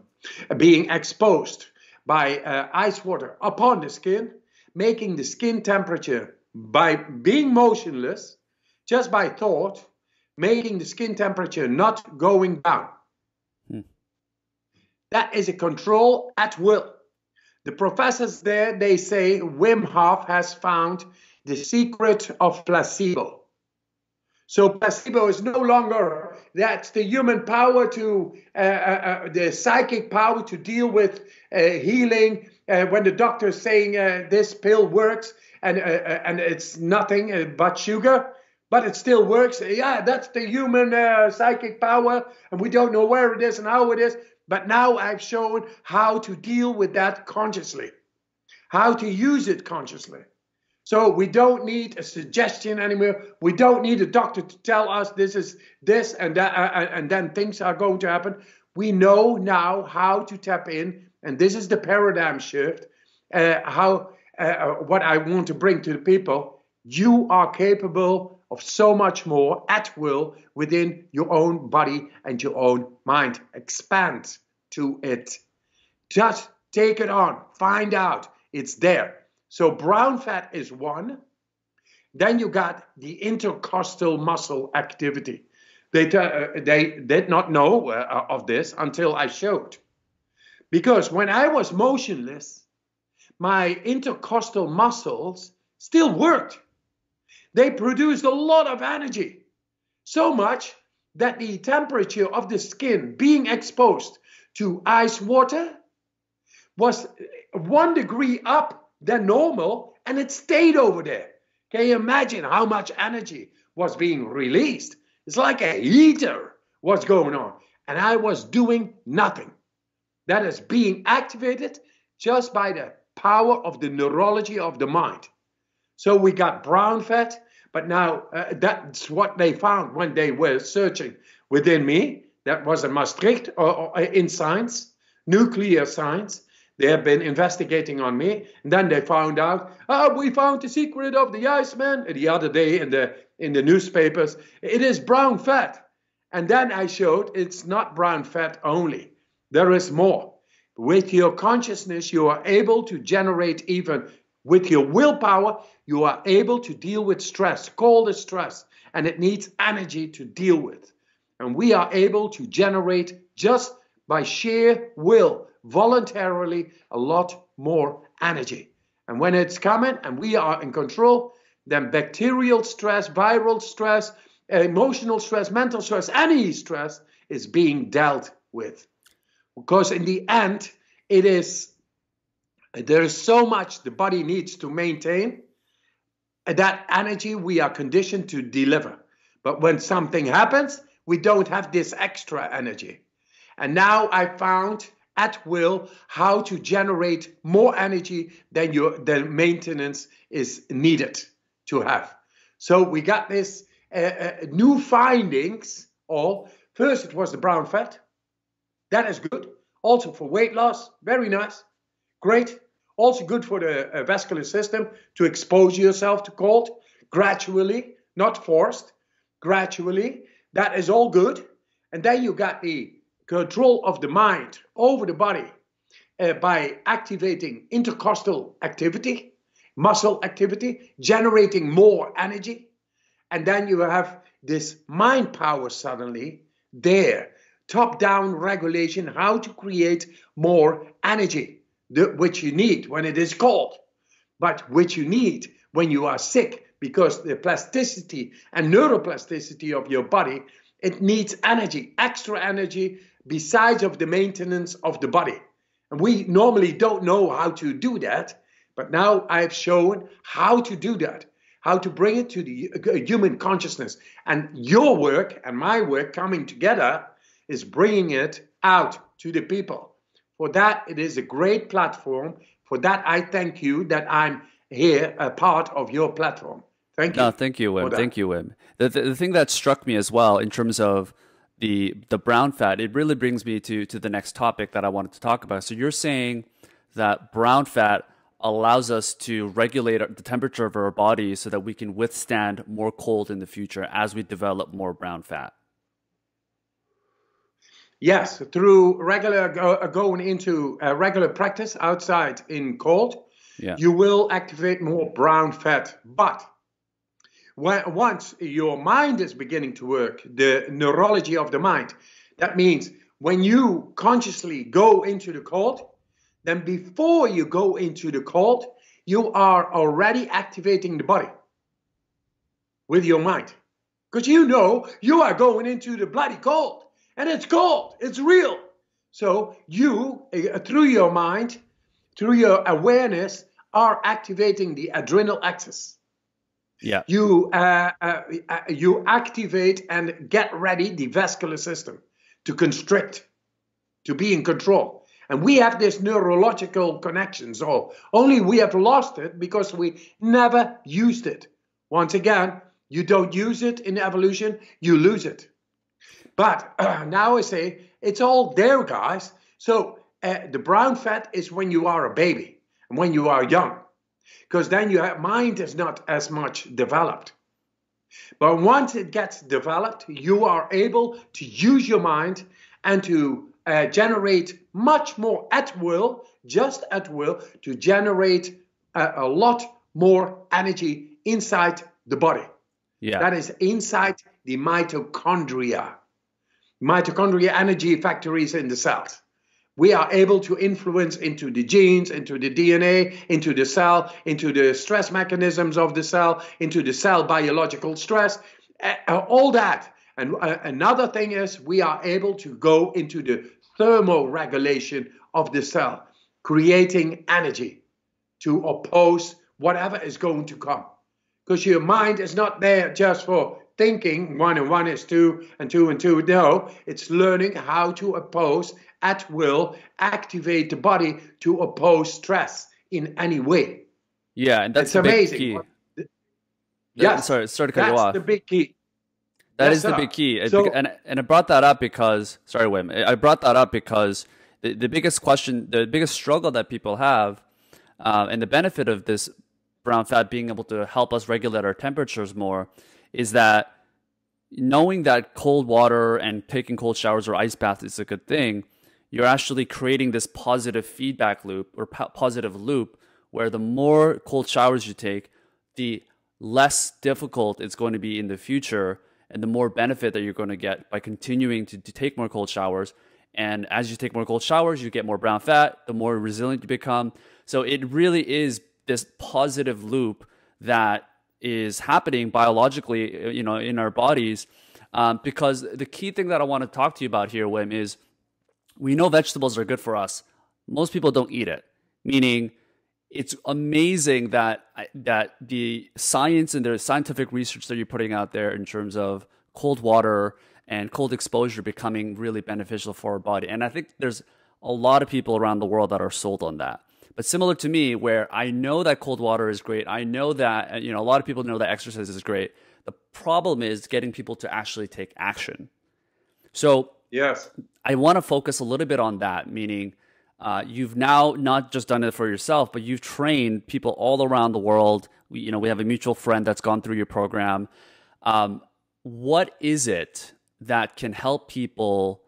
being exposed by ice water upon the skin, making the skin temperature by being motionless just by thought, making the skin temperature not going down. Hmm. That is a control at will. The professors there, they say Wim Hof has found the secret of placebo. So placebo is no longer that's the human power to uh, uh, uh, the psychic power to deal with uh, healing. Uh, when the doctor is saying uh, this pill works and and it's nothing but sugar, but it still works. Yeah, that's the human psychic power, and we don't know where it is and how it is. But now I've shown how to deal with that consciously, how to use it consciously. So we don't need a suggestion anymore. We don't need a doctor to tell us this is this and that, uh, uh and then things are going to happen. We know now how to tap in, and this is the paradigm shift. Uh, how uh, uh what I want to bring to the people. You are capable of so much more at will within your own body and your own mind. Expand to it. Just take it on. Find out. It's there. So brown fat is one. Then you got the intercostal muscle activity. They, uh, they did not know uh, of this until I showed. Because when I was motionless, my intercostal muscles still worked. They produced a lot of energy. So much that the temperature of the skin being exposed to ice water was one degree up than normal and it stayed over there. Can you imagine how much energy was being released? It's like a heater was going on. And I was doing nothing. That is being activated just by the power of the neurology of the mind. So we got brown fat, but now uh, that's what they found when they were searching within me. That was in Maastricht or, or in science, nuclear science. They have been investigating on me, and then they found out, oh, we found the secret of the Iceman the other day in the in the newspapers. It is brown fat, and then I showed it's not brown fat only. There is more. With your consciousness, you are able to generate even With your willpower, you are able to deal with stress, cold is stress, and it needs energy to deal with. And we are able to generate just by sheer will, voluntarily, a lot more energy. And when it's coming and we are in control, then bacterial stress, viral stress, emotional stress, mental stress, any stress is being dealt with. Because in the end, it is there is so much the body needs to maintain that energy we are conditioned to deliver. But when something happens, we don't have this extra energy. And now I found at will how to generate more energy than your the maintenance is needed to have. So we got this uh, uh, new findings. All first, it was the brown fat. That is good. Also for weight loss, very nice, great. Also good for the uh, vascular system to expose yourself to cold gradually, not forced, gradually. That is all good. And then you got the control of the mind over the body uh, by activating intercostal activity, muscle activity, generating more energy. And then you have this mind power suddenly there, top down regulation, how to create more energy, the, which you need when it is cold, but which you need when you are sick because the plasticity and neuroplasticity of your body it needs energy extra energy besides of the maintenance of the body. And we normally don't know how to do that but now i've shown how to do that how to bring it to the human consciousness. And your work and my work coming together is bringing it out to the people for that it is a great platform for that i thank you that i'm here a part of your platform Thank you. No, thank you, Wim. Thank you, Wim. The, the, the thing that struck me as well in terms of the the brown fat, it really brings me to to the next topic that I wanted to talk about. So you're saying that brown fat allows us to regulate the temperature of our body so that we can withstand more cold in the future as we develop more brown fat. Yes, through regular uh, going into a regular practice outside in cold, yeah. you will activate more brown fat. But when, once your mind is beginning to work, the neurology of the mind, that means when you consciously go into the cold, then before you go into the cold, you are already activating the body with your mind. Because you know you are going into the bloody cold. And it's cold, it's real. So you, uh, through your mind, through your awareness, are activating the adrenal axis. Yeah. You uh, uh, uh, you activate and get ready the vascular system to constrict, to be in control. And we have this neurological connection. So only we have lost it because we never used it. Once again, you don't use it in evolution, you lose it. But uh, now I say it's all there, guys. So uh, the brown fat is when you are a baby and when you are young because then your mind is not as much developed. But once it gets developed, you are able to use your mind and to uh, generate much more at will, just at will, to generate a, a lot more energy inside the body. Yeah. That is inside the mitochondria. Mitochondria energy factories in the cells we are able to influence into the genes, into the DNA, into the cell, into the stress mechanisms of the cell, into the cell biological stress, all that. And uh, another thing is we are able to go into the thermoregulation of the cell, creating energy to oppose whatever is going to come. Because your mind is not there just for thinking one and one is two and two and two. No, it's learning how to oppose at will activate the body to oppose stress in any way. Yeah, and that's amazing. Key. Yeah, sorry, sorry to cut you off. That's the big key. That yes, is the big key. So, and and I brought that up because sorry, Wim. I brought that up because the, the biggest question, the biggest struggle that people have, uh, and the benefit of this brown fat being able to help us regulate our temperatures more, is that knowing that cold water and taking cold showers or ice baths is a good thing you're actually creating this positive feedback loop or po- positive loop where the more cold showers you take, the less difficult it's going to be in the future and the more benefit that you're going to get by continuing to, to take more cold showers. And as you take more cold showers, you get more brown fat, the more resilient you become. So it really is this positive loop that is happening biologically, you know, in our bodies. Um, because the key thing that I want to talk to you about here, Wim, is we know vegetables are good for us. Most people don't eat it, meaning it's amazing that that the science and the scientific research that you're putting out there in terms of cold water and cold exposure becoming really beneficial for our body. And I think there's a lot of people around the world that are sold on that. But similar to me, where I know that cold water is great, I know that you know a lot of people know that exercise is great. The problem is getting people to actually take action. So yes, I want to focus a little bit on that, meaning uh, you've now not just done it for yourself, but you've trained people all around the world. We, you know, we have a mutual friend that's gone through your program. Um, what is it that can help people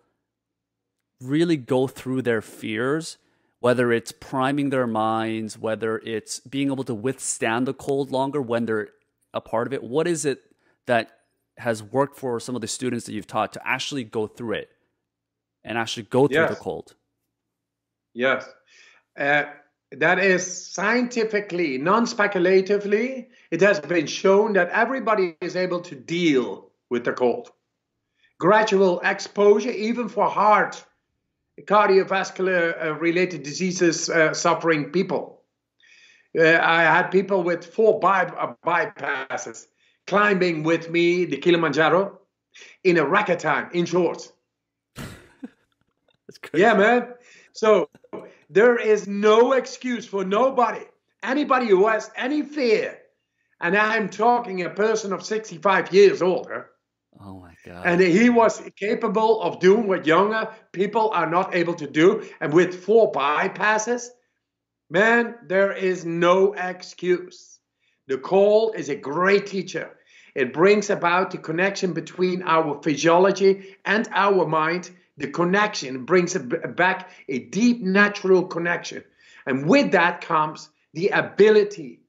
really go through their fears? Whether it's priming their minds, whether it's being able to withstand the cold longer when they're a part of it. What is it that has worked for some of the students that you've taught to actually go through it and actually go through yes. the cold? Yes. Uh, that is scientifically, non speculatively, it has been shown that everybody is able to deal with the cold. Gradual exposure, even for heart, cardiovascular uh, related diseases uh, suffering people. Uh, I had people with four by- uh, bypasses climbing with me the Kilimanjaro in a racket time in shorts. yeah, man. So there is no excuse for nobody, anybody who has any fear. And I'm talking a person of 65 years older. Oh my God. And he was capable of doing what younger people are not able to do. And with four bypasses, man, there is no excuse. The call is a great teacher. It brings about the connection between our physiology and our mind the connection brings back a deep natural connection. And with that comes the ability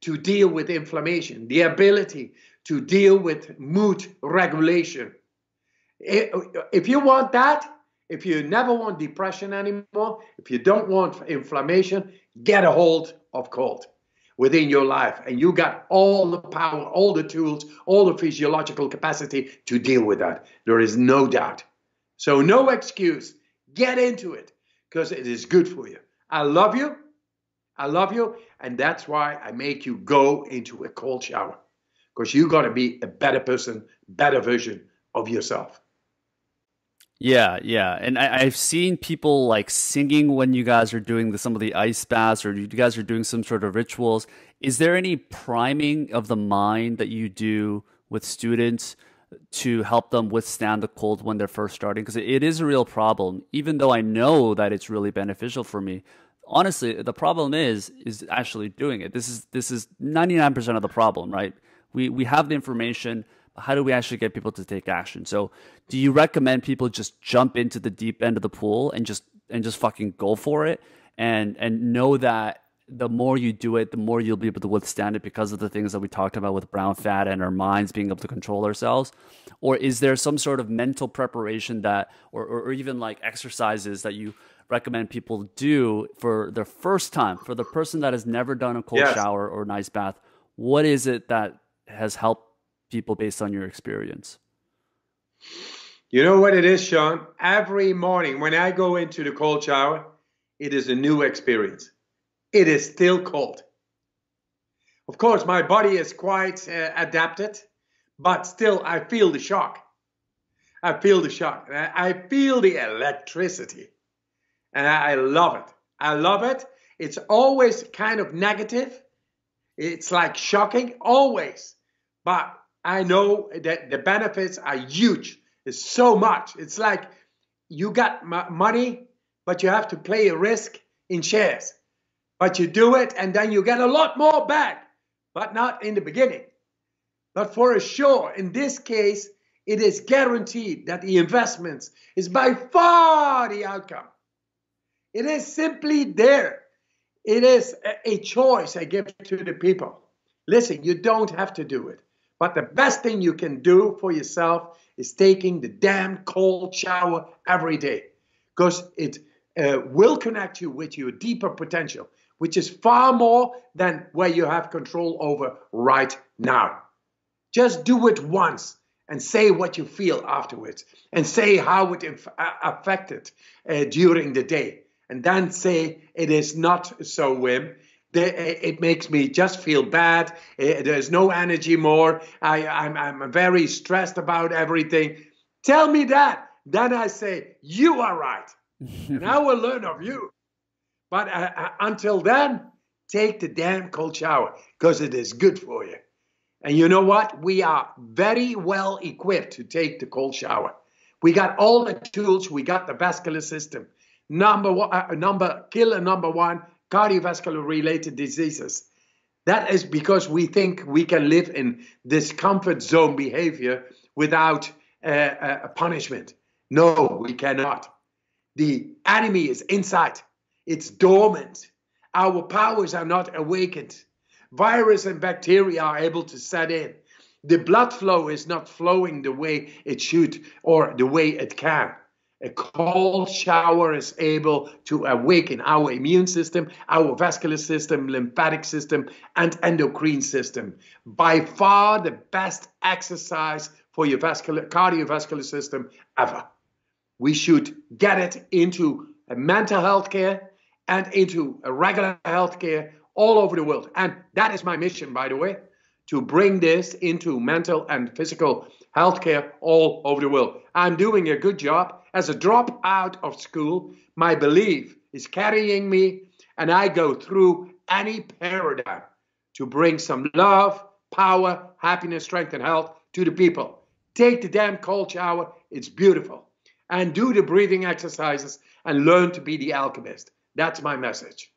to deal with inflammation, the ability to deal with mood regulation. If you want that, if you never want depression anymore, if you don't want inflammation, get a hold of cold within your life. And you got all the power, all the tools, all the physiological capacity to deal with that. There is no doubt. So, no excuse. Get into it because it is good for you. I love you. I love you. And that's why I make you go into a cold shower because you got to be a better person, better version of yourself. Yeah, yeah, and I, have seen people like singing when you guys are doing the, some of the ice baths, or you guys are doing some sort of rituals. Is there any priming of the mind that you do with students to help them withstand the cold when they're first starting? Because it is a real problem. Even though i know that it's really beneficial for me honestly the problem is is actually doing it. This is this is 99% of the problem right we we have the information but how do we actually get people to take action so do you recommend people just jump into the deep end of the pool and just and just fucking go for it and and know that the more you do it, the more you'll be able to withstand it because of the things that we talked about with brown fat and our minds being able to control ourselves? Or is there some sort of mental preparation that, or, or, or even like exercises that you recommend people do for their first time, for the person that has never done a cold yes. shower or nice bath? What is it that has helped people based on your experience? You know what it is, Sean? Every morning when I go into the cold shower, it is a new experience it is still cold. Of course, my body is quite uh, adapted, but still I feel the shock. I feel the shock. I feel the electricity. And I love it. I love it. It's always kind of negative. It's like shocking, always. But I know that the benefits are huge. It's so much. It's like you got money, but you have to play a risk in shares. But you do it and then you get a lot more back, but not in the beginning. But for sure, in this case, it is guaranteed that the investments is by far the outcome. It is simply there. it is a choice I give to the people. Listen, you don't have to do it. But the best thing you can do for yourself is taking the damn cold shower every day because it uh, will connect you with your deeper potential, which is far more than where you have control over right now. Just do it once and say what you feel afterwards and say how it inf- affected uh, during the day and then say it is not so Wim it makes me just feel bad. There's no energy more. I, I'm, I'm very stressed about everything. Tell me that. Then I say, You are right. and I will learn of you. But uh, uh, until then, take the damn cold shower because it is good for you. And you know what? We are very well equipped to take the cold shower. We got all the tools. We got the vascular system. Number one, uh, number killer number one cardiovascular related diseases. That is because we think we can live in this comfort zone behavior without uh, uh, a punishment. No, we cannot. The enemy is inside, it's dormant. Our powers are not awakened. Virus and bacteria are able to set in. The blood flow is not flowing the way it should or the way it can. A cold shower is able to awaken our immune system, our vascular system, lymphatic system, and endocrine system. By far the best exercise for your vascular cardiovascular system ever. We should get it into mental health care and into regular health care all over the world. And that is my mission, by the way, to bring this into mental and physical healthcare all over the world. I'm doing a good job. As a drop out of school, my belief is carrying me, and I go through any paradigm to bring some love, power, happiness, strength, and health to the people. Take the damn cold shower, it's beautiful. And do the breathing exercises and learn to be the alchemist. That's my message.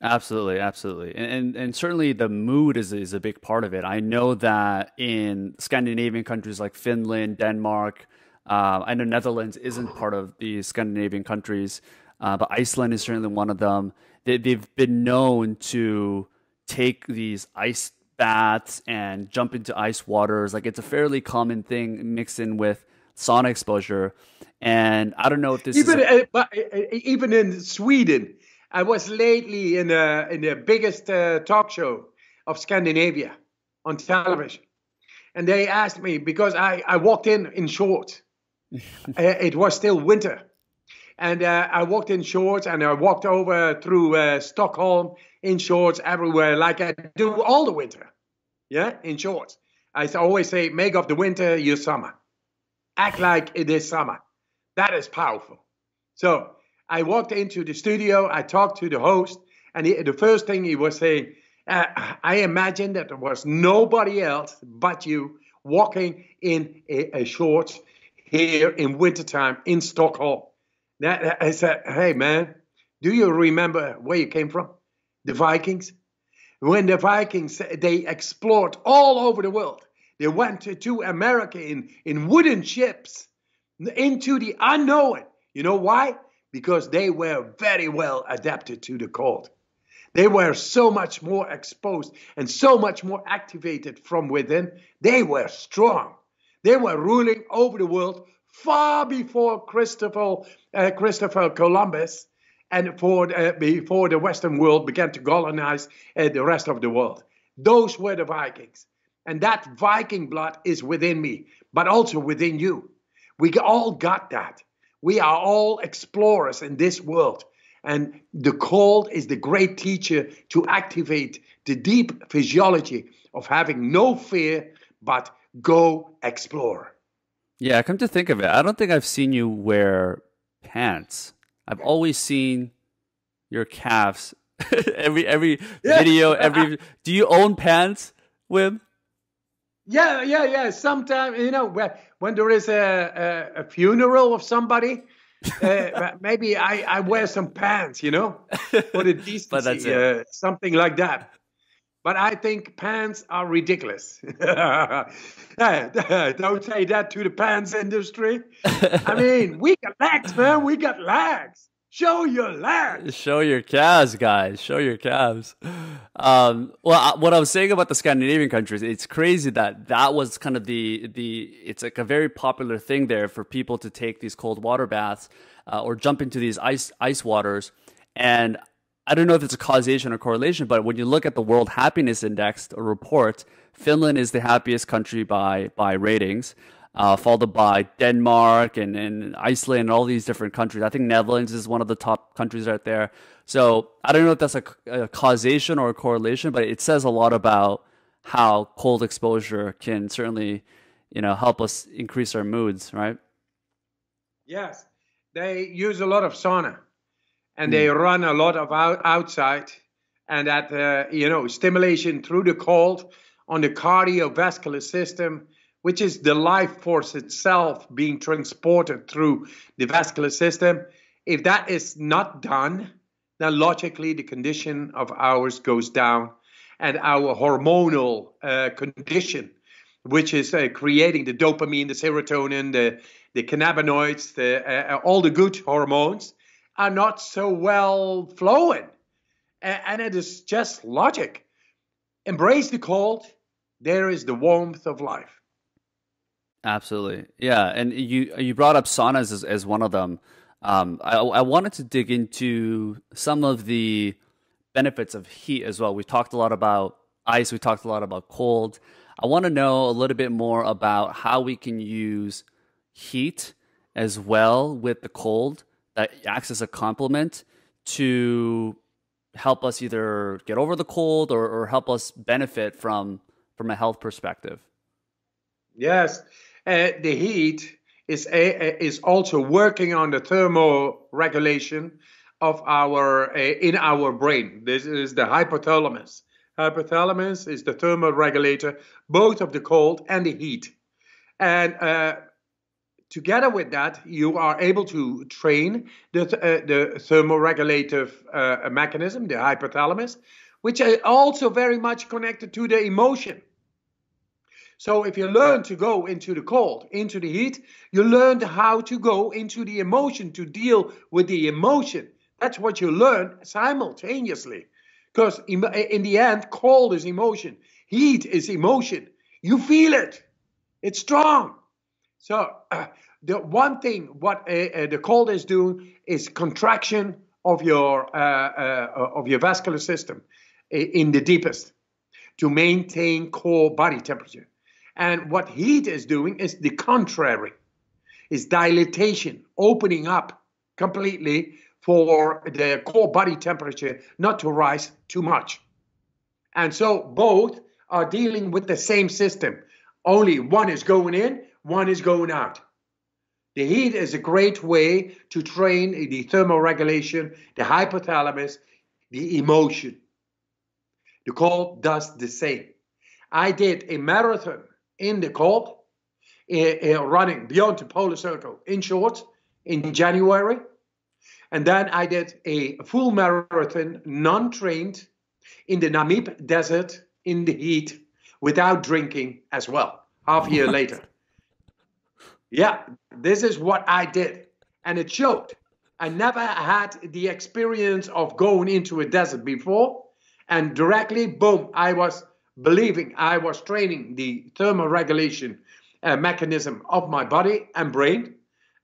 Absolutely, absolutely, and, and, and certainly the mood is is a big part of it. I know that in Scandinavian countries like Finland, Denmark, uh, I know Netherlands isn't part of the Scandinavian countries, uh, but Iceland is certainly one of them. They, they've been known to take these ice baths and jump into ice waters. Like it's a fairly common thing mixed in with sauna exposure. And I don't know if this even, is a- uh, uh, even in Sweden I was lately in, a, in the biggest uh, talk show of Scandinavia on television. And they asked me because I, I walked in in shorts. Uh, it was still winter. And uh, I walked in shorts and I walked over through uh, Stockholm in shorts everywhere, like I do all the winter. Yeah, in shorts. I always say, make of the winter your summer. Act like it is summer. That is powerful. So I walked into the studio, I talked to the host, and he, the first thing he was saying, uh, I imagine that there was nobody else but you walking in a, a shorts here in wintertime in Stockholm. That, I said, hey man, do you remember where you came from? The Vikings? When the Vikings, they explored all over the world. They went to, to America in, in wooden ships into the unknown. You know why? because they were very well adapted to the cold. They were so much more exposed and so much more activated from within. They were strong. They were ruling over the world far before Christopher, uh, Christopher Columbus and for, uh, before the Western world began to colonize uh, the rest of the world. Those were the Vikings. And that Viking blood is within me, but also within you. We all got that. We are all explorers in this world. And the cold is the great teacher to activate the deep physiology of having no fear, but go explore. Yeah, come to think of it, I don't think I've seen you wear pants. I've always seen your calves. every every yeah. video, every do you own pants, Wim? Yeah, yeah, yeah. Sometimes you know when when there is a a, a funeral of somebody, uh, maybe I I wear some pants, you know, for the decency, uh, something like that. But I think pants are ridiculous. Don't say that to the pants industry. I mean, we got legs, man. We got legs. Show your legs. Show your calves, guys. Show your calves. Um, well, what I was saying about the Scandinavian countries, it's crazy that that was kind of the the. It's like a very popular thing there for people to take these cold water baths uh, or jump into these ice ice waters. And I don't know if it's a causation or correlation, but when you look at the World Happiness Index or report, Finland is the happiest country by by ratings uh, followed by Denmark and, and Iceland and all these different countries. I think Netherlands is one of the top countries right there. So I don't know if that's a, a causation or a correlation, but it says a lot about how cold exposure can certainly, you know, help us increase our moods, right? Yes, they use a lot of sauna, and mm. they run a lot of out, outside, and that uh, you know stimulation through the cold on the cardiovascular system which is the life force itself being transported through the vascular system, if that is not done, then logically the condition of ours goes down. And our hormonal uh, condition, which is uh, creating the dopamine, the serotonin, the, the cannabinoids, the, uh, uh all the good hormones, are not so well flowing. And, and it is just logic. Embrace the cold, there is the warmth of life. Absolutely, yeah. And you you brought up saunas as, as one of them. Um, I, I wanted to dig into some of the benefits of heat as well. We talked a lot about ice. We talked a lot about cold. I want to know a little bit more about how we can use heat as well with the cold that acts as a complement to help us either get over the cold or, or help us benefit from from a health perspective. Yes, uh, the heat is a, is also working on the thermoregulation of our uh, in our brain. This is the hypothalamus. Hypothalamus is the thermal regulator both of the cold and the heat. And uh, together with that, you are able to train the, th- uh, the thermoregulative uh, mechanism, the hypothalamus, which is also very much connected to the emotion. So if you learn to go into the cold, into the heat, you learn how to go into the emotion, to deal with the emotion. That's what you learn simultaneously. Because in the end, cold is emotion, heat is emotion. You feel it, it's strong. So uh, the one thing what uh, uh, the cold is doing is contraction of your uh, uh, of your vascular system in the deepest to maintain core body temperature. And what heat is doing is the contrary, is dilatation, opening up completely for the core body temperature not to rise too much. And so both are dealing with the same system. Only one is going in, one is going out. The heat is a great way to train the thermoregulation, the hypothalamus, the emotion. The cold does the same. I did a marathon in the cold, uh, running beyond the polar circle in shorts in January. And then I did a full marathon, non trained, in the Namib desert in the heat without drinking as well, half a year later. Yeah, this is what I did. And it showed. I never had the experience of going into a desert before. And directly, boom, I was believing I was training the thermoregulation uh, mechanism of my body and brain.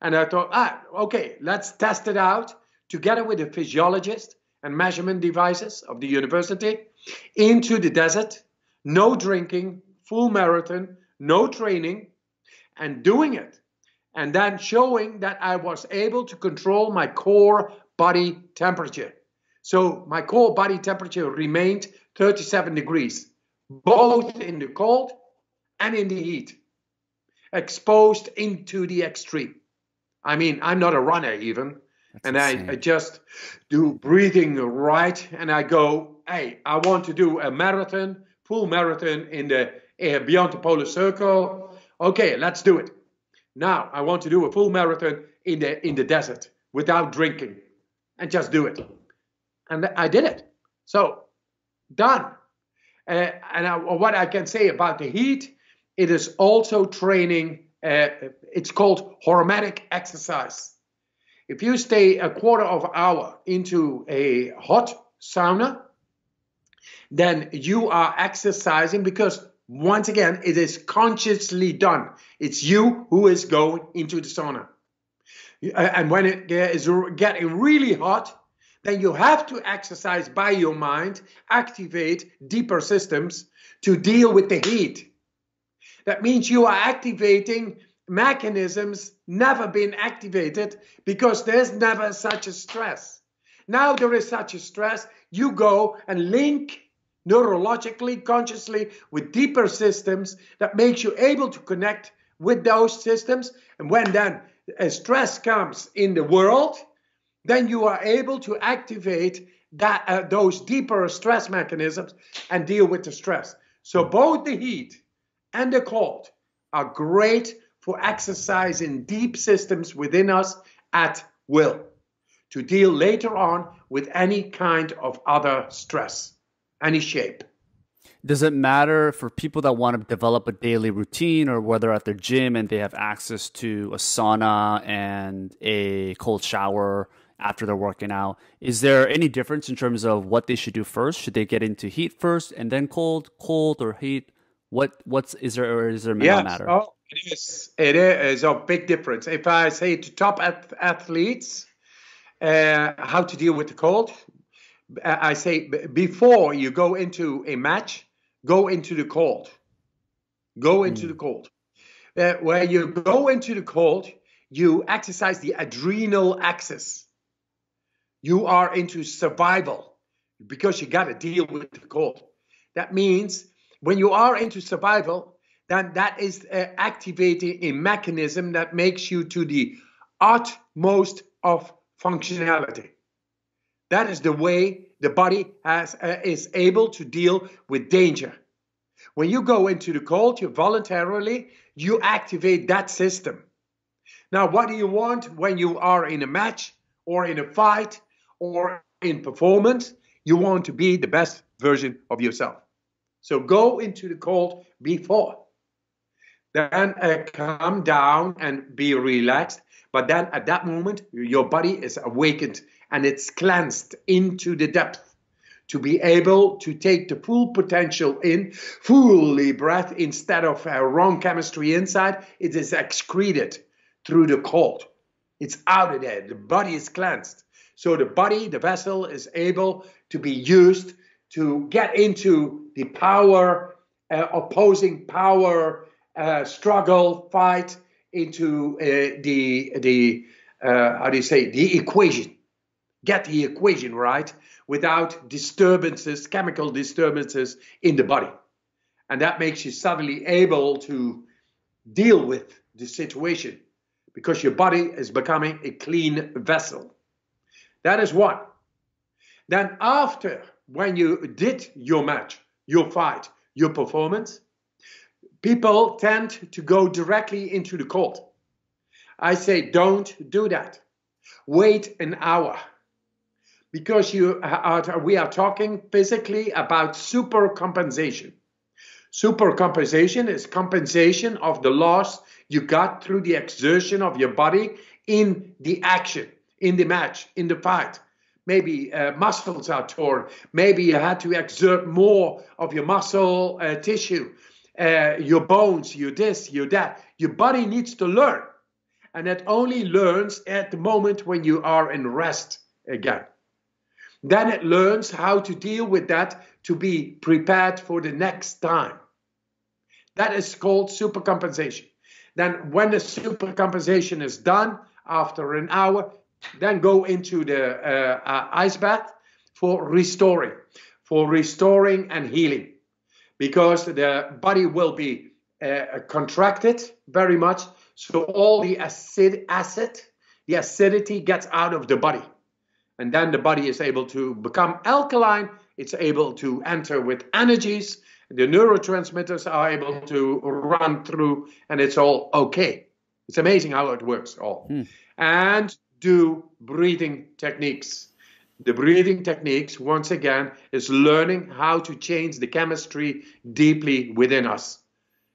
And I thought, ah, okay, let's test it out together with the physiologist and measurement devices of the university into the desert, no drinking, full marathon, no training, and doing it. And then showing that I was able to control my core body temperature. So my core body temperature remained 37 degrees both in the cold and in the heat, exposed into the extreme. I mean, I'm not a runner even, That's and I, I, just do breathing right, and I go, hey, I want to do a marathon, full marathon in the uh, beyond the polar circle. Okay, let's do it. Now I want to do a full marathon in the in the desert without drinking, and just do it. And I did it. So done. Uh, and I, what I can say about the heat, it is also training. Uh, it's called hormetic exercise. if you stay a quarter of hour into a hot sauna, then you are exercising because once again, it is consciously done. It's you who is going into the sauna. Uh, and when it is getting really hot, then you have to exercise by your mind, activate deeper systems to deal with the heat. That means you are activating mechanisms never been activated because there's never such a stress. Now there is such a stress, you go and link neurologically, consciously with deeper systems that makes you able to connect with those systems. And when then a stress comes in the world, then you are able to activate that uh, those deeper stress mechanisms and deal with the stress. So both the heat and the cold are great for exercising deep systems within us at will to deal later on with any kind of other stress, any shape. Does it matter for people that want to develop a daily routine or whether at their gym and they have access to a sauna and a cold shower after they're working out? Is there any difference in terms of what they should do first? Should they get into heat first and then cold, cold or heat? What what's is there or is there yes. matter? Oh, it is. It is a big difference. If I say to top athletes uh, how to deal with the cold, I say before you go into a match, go into the cold. Go into mm. the cold. Uh, where you go into the cold, you exercise the adrenal axis. You are into survival because you got to deal with the cold. That means when you are into survival, then that is uh, activating a mechanism that makes you to the utmost of functionality. That is the way the body has, uh, is able to deal with danger. When you go into the cold, you voluntarily you activate that system. Now, what do you want when you are in a match or in a fight or in performance? You want to be the best version of yourself. So go into the cold before. Then uh, calm down and be relaxed. But then at that moment, your body is awakened and it's cleansed into the depth to be able to take the full potential in, fully breath instead of a wrong chemistry inside. It is excreted through the cold. It's out of there. The body is cleansed. So the body, the vessel, is able to be used to get into the power, uh, opposing power uh, struggle, fight into uh, the the uh, how do you say the equation? Get the equation right without disturbances, chemical disturbances in the body, and that makes you suddenly able to deal with the situation because your body is becoming a clean vessel. That is one. Then after when you did your match, your fight, your performance, people tend to go directly into the cold. I say, don't do that. Wait an hour. Because you are, we are talking physically about super compensation. Super compensation is compensation of the loss you got through the exertion of your body in the action, in the match, in the fight maybe uh, muscles are torn, maybe you had to exert more of your muscle uh, tissue, uh, your bones, your this, your that. Your body needs to learn. And it only learns at the moment when you are in rest again. Then it learns how to deal with that to be prepared for the next time. That is called supercompensation. Then, when the supercompensation is done after an hour, then go into the uh, uh, ice bath for restoring, for restoring and healing, because the body will be uh, contracted very much. So all the acid, acid, the acidity gets out of the body, and then the body is able to become alkaline. It's able to enter with energies. The neurotransmitters are able to run through, and it's all okay. It's amazing how it works all. Hmm. And do breathing techniques. The breathing techniques, once again, is learning how to change the chemistry deeply within us.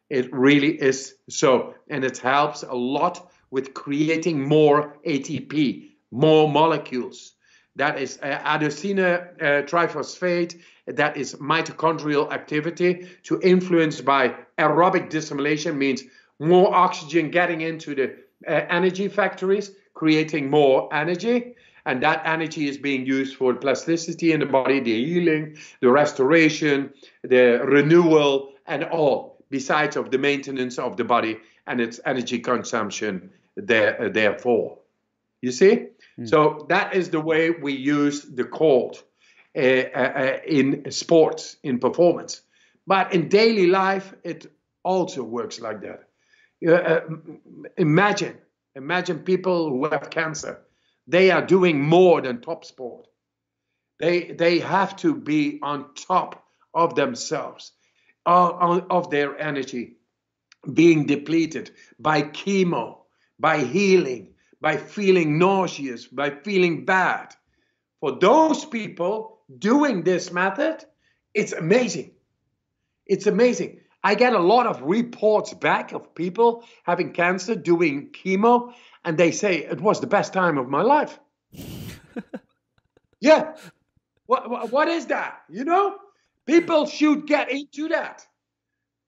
It really is so. And it helps a lot with creating more ATP, more molecules. That is uh, adenosine uh, triphosphate, that is mitochondrial activity to influence by aerobic dissimilation means more oxygen getting into the uh, energy factories, creating more energy. And that energy is being used for plasticity in the body, the healing, the restoration, the renewal, and all, besides of the maintenance of the body and its energy consumption there, therefore. You see? Mm. So that is the way we use the cold uh, uh, in sports, in performance. But in daily life, it also works like that. Uh, imagine, imagine people who have cancer. They are doing more than top sport. They they have to be on top of themselves, of their energy, being depleted by chemo, by healing, by feeling nauseous, by feeling bad. For those people doing this method, it's amazing. It's amazing. I get a lot of reports back of people having cancer doing chemo, and they say it was the best time of my life. yeah. What, what is that? You know? People should get into that.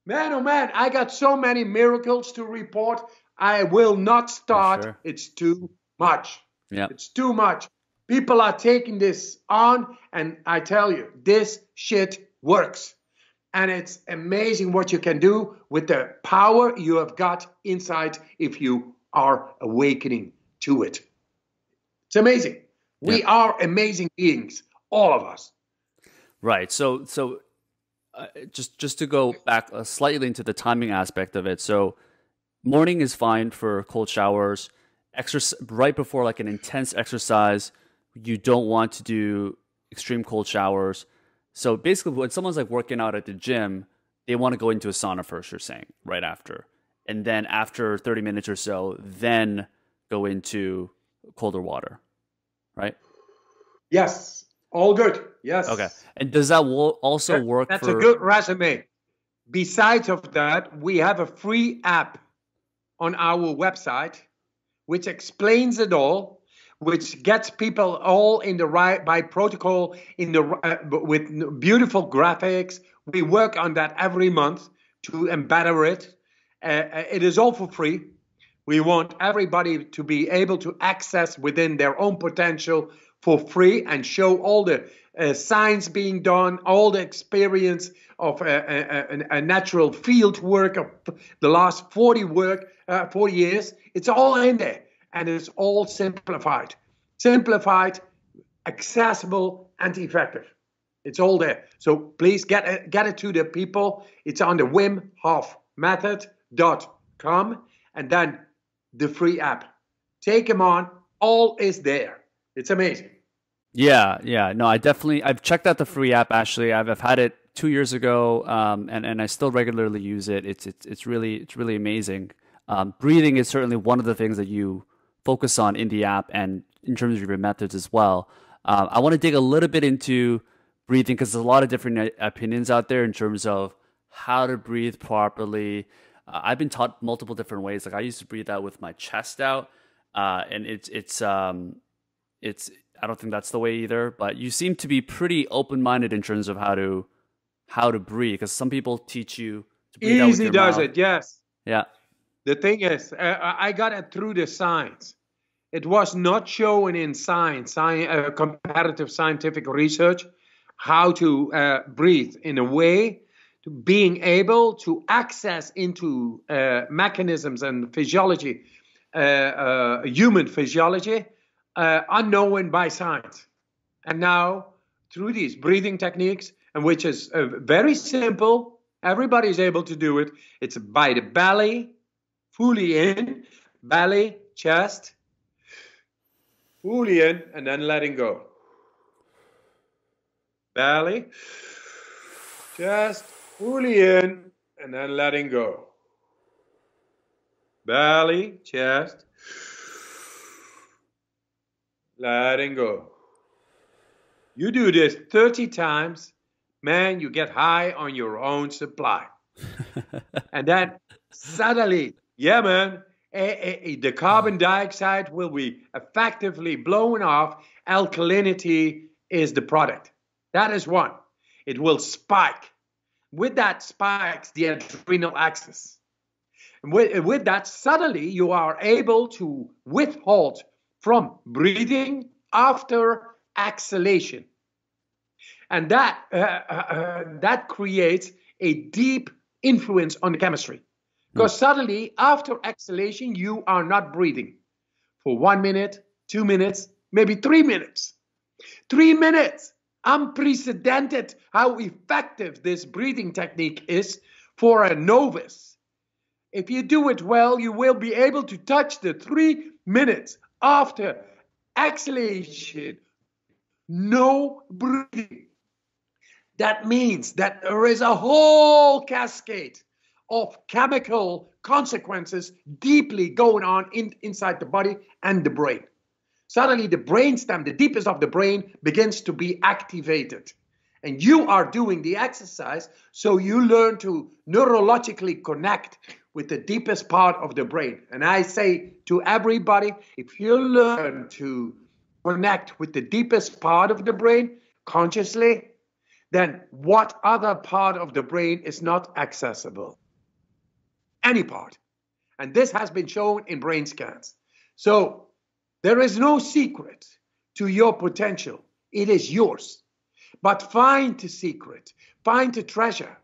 Man, oh man, I got so many miracles to report. I will not start. Sure. It's too much. Yeah. It's too much. People are taking this on, and I tell you, this shit works. And it's amazing what you can do with the power you have got inside if you are awakening to it. It's amazing. We are amazing beings, all of us. Right. So, so uh, just just to go back uh, slightly into the timing aspect of it. So, morning is fine for cold showers. Exercise right before like an intense exercise, you don't want to do extreme cold showers. So basically, when someone's like working out at the gym, they want to go into a sauna first. You're saying right after, and then after 30 minutes or so, then go into colder water, right? Yes, all good. Yes. Okay. And does that also that, work? That's for... a good resume. Besides of that, we have a free app on our website which explains it all, which gets people all in the right by protocol in the uh, with beautiful graphics. We work on that every month to embed it. Uh, uh, it is all for free. We want everybody to be able to access within their own potential for free and show all the uh, science being done, all the experience of a, a, a, natural field work of the last 40 work, uh, 40 years. It's all in there, and it's all simplified, simplified, accessible, and effective. It's all there. So please get it, get it to the people. It's on the Wim Hof Method.com, and then the free app. Take them on. All is there. It's amazing. Yeah, yeah. No, I definitely I've checked out the free app. Actually, I've, I've had it two years ago, um, and and I still regularly use it. It's it's it's really it's really amazing. Um, breathing is certainly one of the things that you focus on in the app, and in terms of your methods as well. Uh, I want to dig a little bit into breathing because there's a lot of different opinions out there in terms of how to breathe properly. Uh, I've been taught multiple different ways. Like I used to breathe out with my chest out, uh, and it's it's um, it's I don't think that's the way either. But you seem to be pretty open minded in terms of how to how to breathe because some people teach you to breathe easy does mouth. it. Yes. Yeah. The thing is, uh, I got it through the science. It was not shown in science, science uh, comparative scientific research, how to uh, breathe in a way to being able to access into uh, mechanisms and physiology, uh, uh, human physiology, uh, unknown by science. And now, through these breathing techniques, and which is uh, very simple, everybody is able to do it. It's by the belly, fully in, belly, chest, fully in, and then letting go. Belly, chest, fully in, and then letting go. Belly, chest, letting go. You do this 30 times, man, you get high on your own supply. and then suddenly, yeah, man, a, a, the carbon dioxide will be effectively blown off. Alkalinity is the product. That is one. It will spike. With that spikes the adrenal axis. And with, with that, suddenly you are able to withhold from breathing after exhalation. And that, uh, uh, uh that creates a deep influence on the chemistry. Because mm. suddenly, after exhalation, you are not breathing for one minute, two minutes, maybe three minutes. Three minutes. Unprecedented how effective this breathing technique is for a novice. If you do it well, you will be able to touch the three minutes after exhalation. No breathing. That means that there is a whole cascade of chemical consequences deeply going on in, inside the body and the brain. Suddenly, the brainstem, the deepest of the brain, begins to be activated. And you are doing the exercise, so you learn to neurologically connect with the deepest part of the brain. And I say to everybody if you learn to connect with the deepest part of the brain consciously, then what other part of the brain is not accessible? Any part. And this has been shown in brain scans. So there is no secret to your potential, it is yours. But find the secret, find the treasure.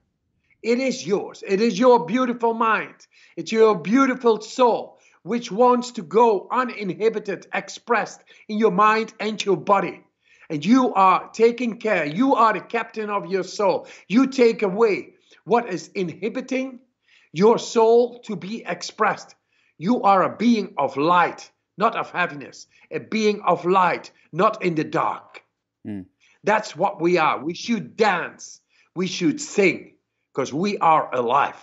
It is yours. It is your beautiful mind. It's your beautiful soul, which wants to go uninhibited, expressed in your mind and your body and you are taking care, you are the captain of your soul. You take away what is inhibiting your soul to be expressed. You are a being of light, not of heaviness, a being of light, not in the dark. Mm. That's what we are. We should dance, we should sing, because we are alive.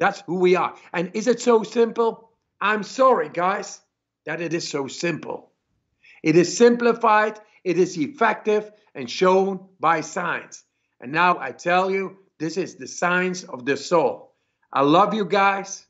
That's who we are. And is it so simple? I'm sorry, guys, that it is so simple. It is simplified it is effective and shown by science. And now I tell you, this is the science of the soul. I love you guys.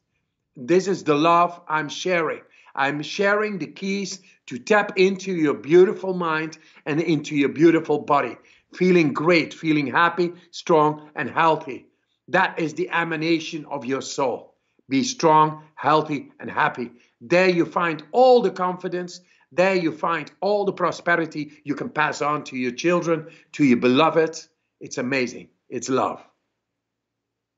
This is the love I'm sharing. I'm sharing the keys to tap into your beautiful mind and into your beautiful body. Feeling great, feeling happy, strong, and healthy. That is the emanation of your soul. Be strong, healthy, and happy. There you find all the confidence there you find all the prosperity you can pass on to your children, to your beloved. It's amazing. It's love.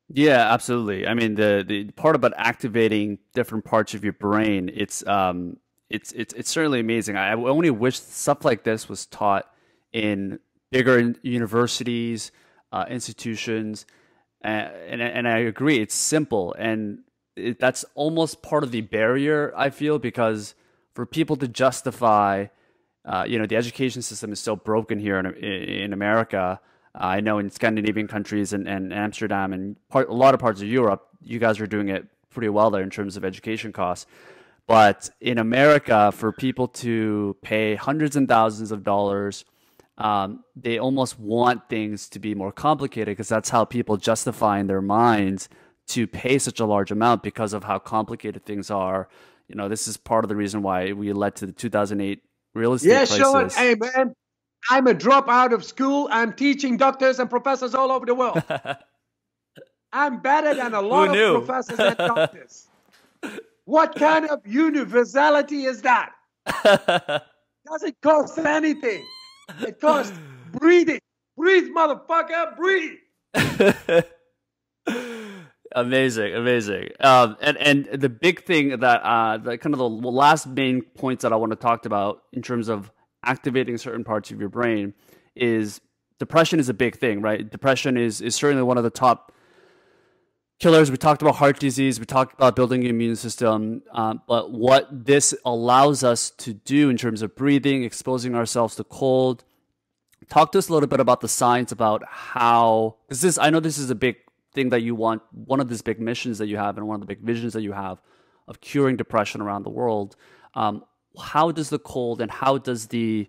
Yeah, absolutely. I mean, the the part about activating different parts of your brain, it's um, it's it's it's certainly amazing. I only wish stuff like this was taught in bigger universities, uh, institutions, and, and and I agree. It's simple, and it, that's almost part of the barrier. I feel because for people to justify, uh, you know, the education system is so broken here in, in America. Uh, I know in Scandinavian countries and, and Amsterdam and part, a lot of parts of Europe, you guys are doing it pretty well there in terms of education costs. But in America, for people to pay hundreds and thousands of dollars, um, they almost want things to be more complicated because that's how people justify in their minds to pay such a large amount because of how complicated things are you know, this is part of the reason why we led to the 2008 real estate yeah, crisis. Sean, hey man, I'm a dropout of school. I'm teaching doctors and professors all over the world. I'm better than a lot of professors and doctors. what kind of universality is that? Doesn't cost anything. It costs breathing. Breathe, motherfucker, breathe. Amazing, amazing. Um, and and the big thing that uh, the kind of the last main points that I want to talk about in terms of activating certain parts of your brain is depression is a big thing, right? Depression is is certainly one of the top killers. We talked about heart disease. We talked about building the immune system. Um, but what this allows us to do in terms of breathing, exposing ourselves to cold. Talk to us a little bit about the science about how this. I know this is a big thing that you want, one of these big missions that you have, and one of the big visions that you have of curing depression around the world. Um, how does the cold and how does the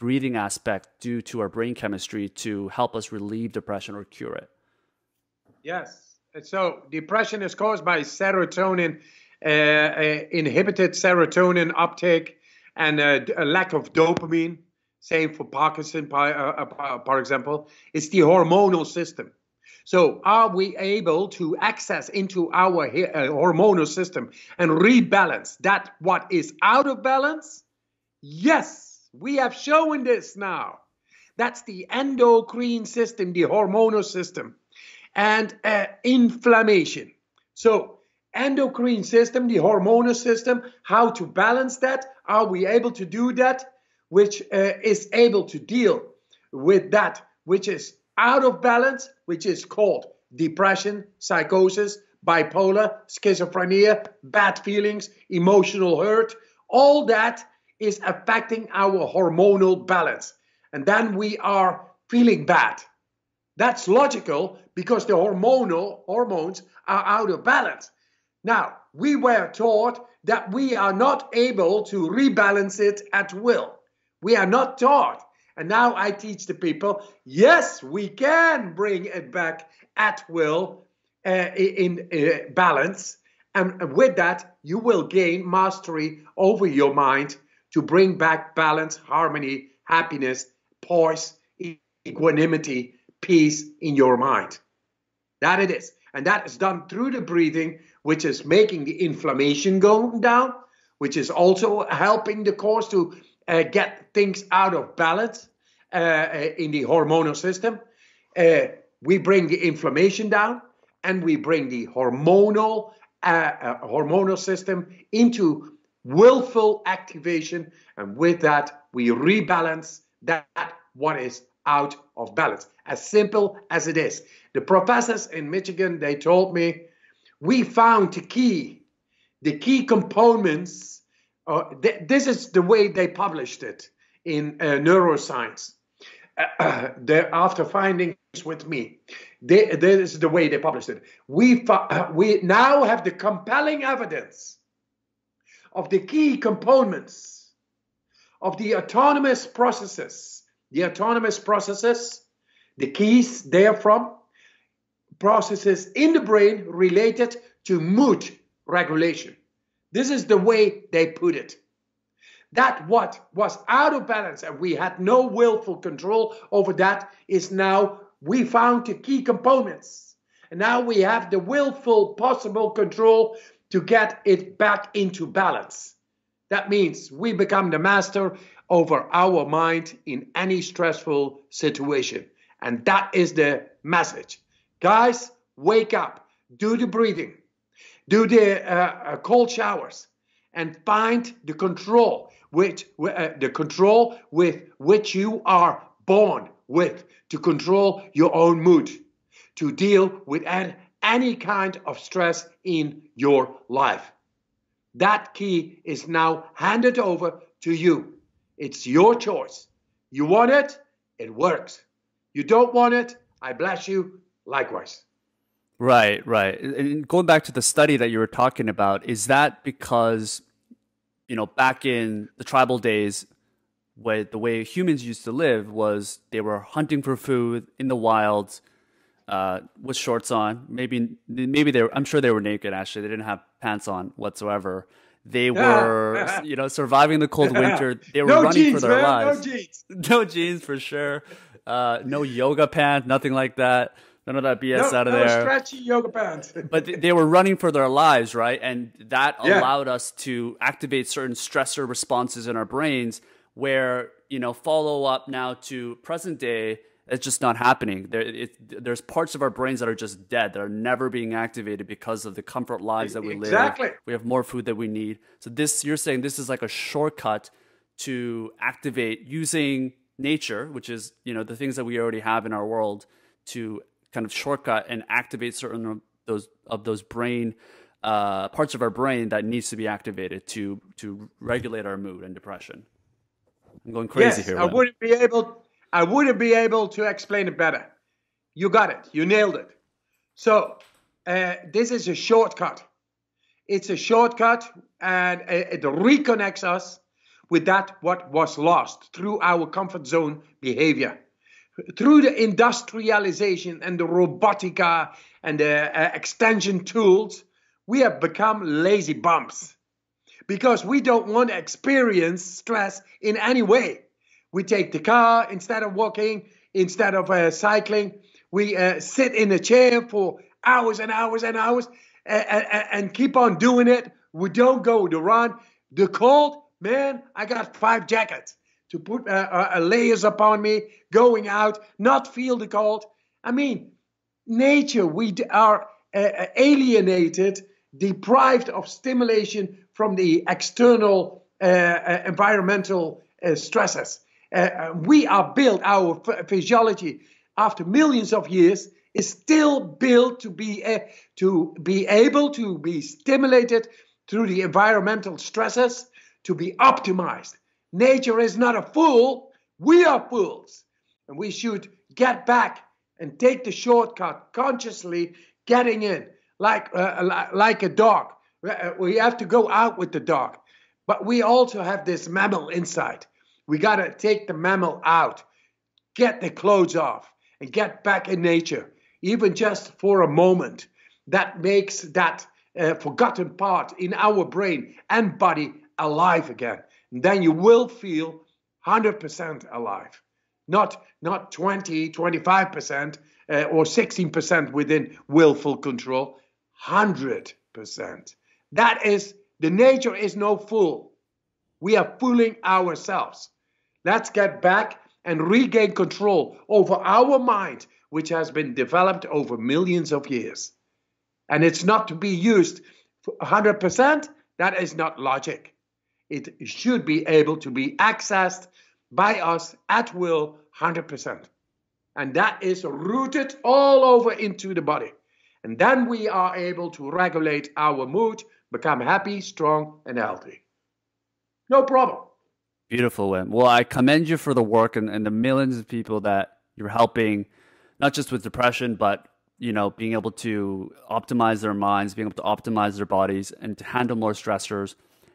breathing aspect do to our brain chemistry to help us relieve depression or cure it? Yes. So depression is caused by serotonin uh, uh, inhibited serotonin uptake, and a lack of dopamine. Same for Parkinson, for example. It's the hormonal system. So, are we able to access into our hormonal system and rebalance that what is out of balance? Yes, we have shown this now. That's the endocrine system, the hormonal system, and uh, inflammation. So, endocrine system, the hormonal system, how to balance that? Are we able to do that? Which uh, is able to deal with that which is out of balance, which is called depression, psychosis, bipolar, schizophrenia, bad feelings, emotional hurt. All that is affecting our hormonal balance. And then we are feeling bad. That's logical because the hormonal hormones are out of balance. Now, we were taught that we are not able to rebalance it at will. We are not taught. And now I teach the people yes, we can bring it back at will uh, in uh, balance. And with that, you will gain mastery over your mind to bring back balance, harmony, happiness, poise, equanimity, peace in your mind. That it is. And that is done through the breathing, which is making the inflammation go down, which is also helping the cause to uh, get things out of balance uh, uh, in the hormonal system. Uh, we bring the inflammation down, and we bring the hormonal uh, uh, hormonal system into willful activation, and with that we rebalance that what is out of balance. As simple as it is. The professors in Michigan, they told me, we found the key, the key components. Uh, th- this is the way they published it in uh, neuroscience. Uh, after findings with me, they, this is the way they published it. We we now have the compelling evidence of the key components of the autonomous processes the autonomous processes, the keys therefrom, processes in the brain related to mood regulation. This is the way they put it. That what was out of balance and we had no willful control over that is now we found the key components. And now we have the willful possible control to get it back into balance. That means we become the master over our mind in any stressful situation. And that is the message. Guys, wake up, do the breathing, do the uh, uh, cold showers, and find the control which uh, the control with which you are born with to control your own mood, to deal with any kind of stress in your life. That key is now handed over to you. It's your choice. You want it, it works. You don't want it, I bless you likewise. Right, right. And going back to the study that you were talking about, is that because, you know, back in the tribal days, where the way humans used to live was they were hunting for food in the wilds, uh, with shorts on. Maybe, maybe they were, I'm sure they were naked. Actually, they didn't have pants on whatsoever. They were, you know, surviving the cold winter. They were no running jeans, for their man, lives. No jeans. No jeans for sure. Uh, no yoga pants, nothing like that. None of that BS no, out of no there. stretchy yoga pants. but they were running for their lives, right? And that Yeah. allowed us to activate certain stressor responses in our brains where, you know, follow up now to present day, it's just not happening. There, it, there's parts of our brains that are just dead, that are never being activated because of the comfort lives that we Exactly. live. We have more food that we need. So this, you're saying this is like a shortcut to activate using nature, which is, you know, the things that we already have in our world to kind of shortcut and activate certain of those of those brain uh, parts of our brain that needs to be activated to to regulate our mood and depression. I'm going crazy yes, here. I wouldn't be able. I wouldn't be able to explain it better. You got it. You nailed it. So uh, this is a shortcut. It's a shortcut, and it reconnects us with that what was lost through our comfort zone behavior, through the industrialization and the robotica and the uh, extension tools. we have become lazy bumps because we don't want to experience stress in any way. We take the car instead of walking, instead of uh, cycling. We uh, sit in a chair for hours and hours and hours and, and, and keep on doing it. We don't go to run. The cold, man, I got five jackets to put uh, uh, layers upon me, going out, not feel the cold. I mean, nature, we are uh, uh, alienated, deprived of stimulation from the external uh, uh environmental stresses. we are built, our physiology, after millions of years, is still built to be, to be able to be stimulated through the environmental stresses to be optimized. Nature is not a fool, we are fools. And we should get back and take the shortcut consciously getting in like uh, like a dog. Uh, we have to go out with the dog. But we also have this mammal inside. We got to take the mammal out get the clothes off and get back in nature. Even just for a moment that makes that uh, forgotten part in our brain and body alive again then you will feel 100% alive. Not not 20 25% uh, or 16% within willful control. 100% that is the nature is no fool. We are fooling ourselves. Let's get back and regain control over our mind which has been developed over millions of years. And it's not to be used 100% that is not logic it should be able to be accessed by us at will 100%. And that is rooted all over into the body. And then we are able to regulate our mood, become happy, strong, and healthy. No problem. Beautiful, Wim. Well, I commend you for the work and, and the millions of people that you're helping, not just with depression, but you know, being able to optimize their minds, being able to optimize their bodies, and to handle more stressors.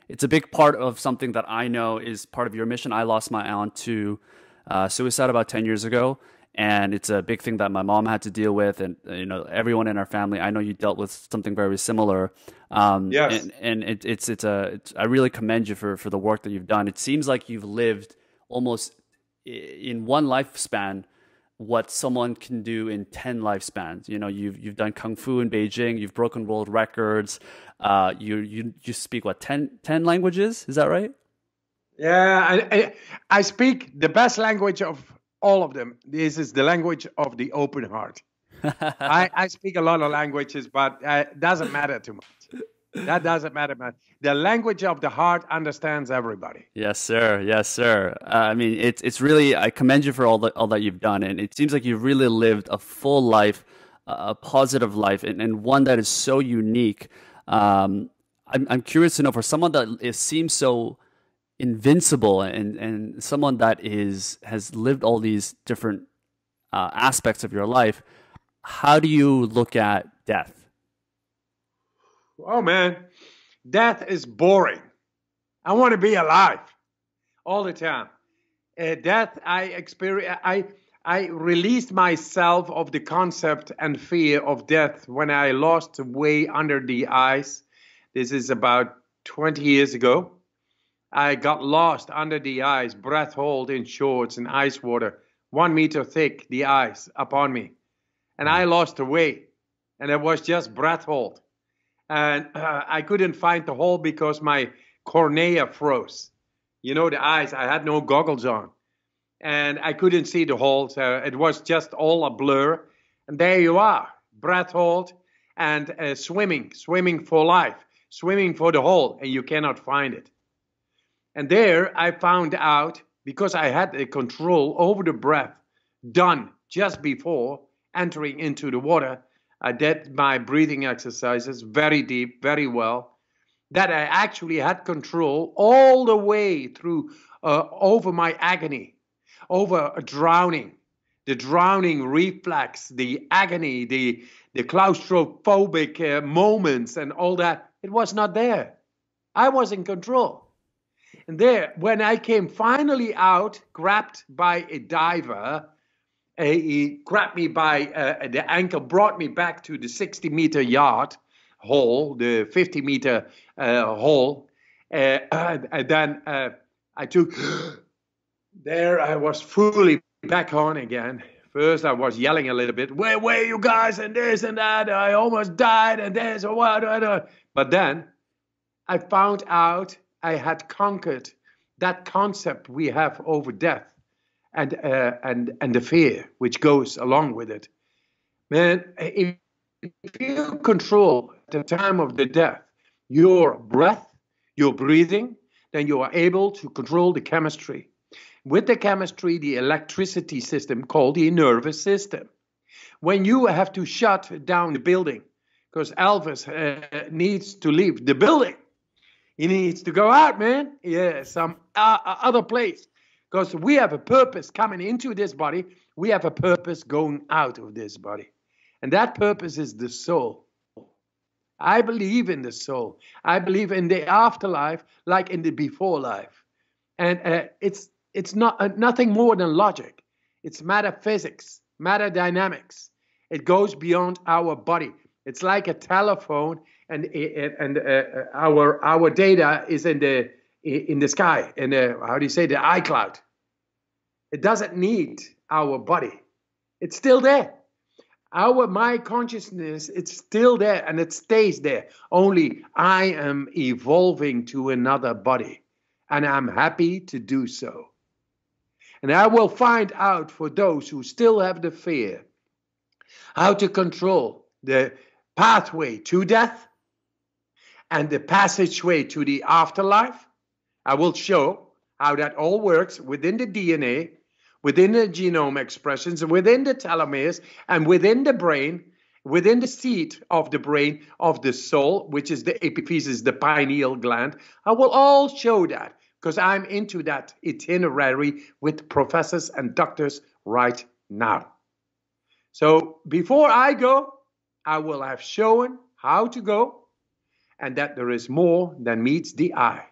It's a big part of something that I know is part of your mission. I lost my aunt to uh, suicide about 10 years ago. And it's a big thing that my mom had to deal with, and you know everyone in our family. I know you dealt with something very similar. Um, yes. And, and it, it's it's a it's, I really commend you for for the work that you've done. It seems like you've lived almost in one lifespan what someone can do in 10 lifespans. You know, you've, you've done Kung Fu in Beijing, you've broken world records, uh, you, you, you speak what, 10, 10 languages? Is that right? Yeah, I, I speak the best language of all of them. This is the language of the open heart. I, I speak a lot of languages, but uh, it doesn't matter too much. That doesn't matter much. The language of the heart understands everybody. Yes, sir. Yes, sir. Uh, I mean, it's it's really. I commend you for all that all that you've done, and it seems like you've really lived a full life, a positive life, and, and one that is so unique. Um, I'm I'm curious to know for someone that it seems so invincible and and someone that is has lived all these different uh, aspects of your life how do you look at death oh man death is boring i want to be alive all the time uh, death i experience i i released myself of the concept and fear of death when i lost way under the ice this is about 20 years ago I got lost under the ice, breath hold in shorts and ice water, one meter thick, the ice upon me. And I lost the way, and it was just breath hold. And uh, I couldn't find the hole because my cornea froze. You know, the eyes, I had no goggles on. And I couldn't see the hole, so it was just all a blur. And there you are, breath hold and uh, swimming, swimming for life, swimming for the hole, and you cannot find it. And there I found out because I had a control over the breath done just before entering into the water. I did my breathing exercises very deep, very well. That I actually had control all the way through uh, over my agony, over drowning, the drowning reflex, the agony, the the claustrophobic uh, moments, and all that. It was not there. I was in control. And there, when I came finally out, grabbed by a diver, he grabbed me by uh, the ankle, brought me back to the 60 meter yard hole, the 50 meter uh, hole. Uh, and then uh, I took, there I was fully back on again. First, I was yelling a little bit, where were you guys, and this and that. I almost died, and this and what. But then I found out I had conquered that concept we have over death and uh, and and the fear which goes along with it. Man, if, if you control the time of the death your breath, your breathing, then you are able to control the chemistry. With the chemistry, the electricity system called the nervous system. When you have to shut down the building because Elvis uh, needs to leave the building, he needs to go out, man. Yeah, some uh, uh other place. Because we have a purpose coming into this body, we have a purpose going out of this body. And that purpose is the soul. I believe in the soul. I believe in the afterlife like in the before life. And uh, it's it's not uh, nothing more than logic. It's metaphysics, matter dynamics. It goes beyond our body. It's like a telephone, and and uh, our our data is in the in the sky, in the how do you say the iCloud. It doesn't need our body. It's still there. Our my consciousness, it's still there and it stays there. Only I am evolving to another body, and I'm happy to do so. And I will find out for those who still have the fear how to control the pathway to death and the passageway to the afterlife. I will show how that all works within the DNA, within the genome expressions, within the telomeres, and within the brain, within the seat of the brain of the soul, which is the epiphysis, the pineal gland. I will all show that because I'm into that itinerary with professors and doctors right now. So before I go, I will have shown how to go and that there is more than meets the eye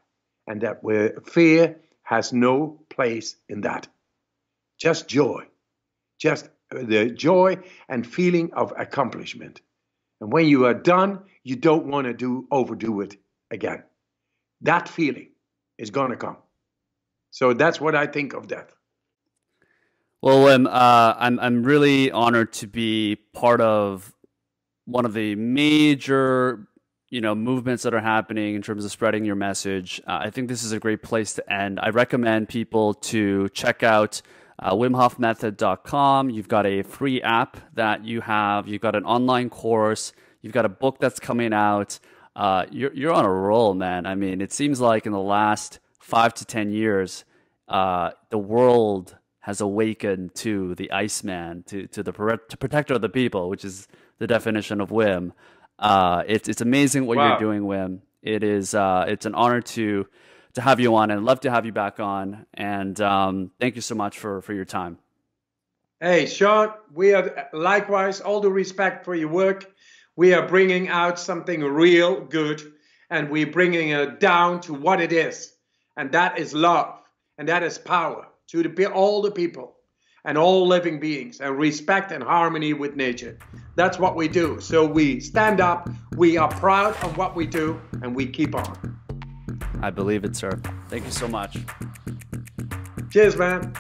and that where fear has no place in that. Just joy, just the joy and feeling of accomplishment. And when you are done, you don't want to do overdo it again. That feeling is going to come. So that's what I think of death. Well, Wim, uh, I'm I'm really honored to be part of one of the major you know movements that are happening in terms of spreading your message. Uh, I think this is a great place to end. I recommend people to check out uh, WimHofMethod.com. You've got a free app that you have. You've got an online course. You've got a book that's coming out uh, you're you're on a roll, man. I mean, it seems like in the last five to ten years, uh, the world has awakened to the Iceman, to to the to protector of the people, which is the definition of Wim. Uh, it's it's amazing what wow. you're doing, Wim. It is uh, it's an honor to to have you on, and I'd love to have you back on. And um, thank you so much for for your time. Hey, Sean, we are likewise all the respect for your work we are bringing out something real good and we're bringing it down to what it is. And that is love and that is power to the, all the people and all living beings and respect and harmony with nature. That's what we do. So we stand up, we are proud of what we do, and we keep on. I believe it, sir. Thank you so much. Cheers, man.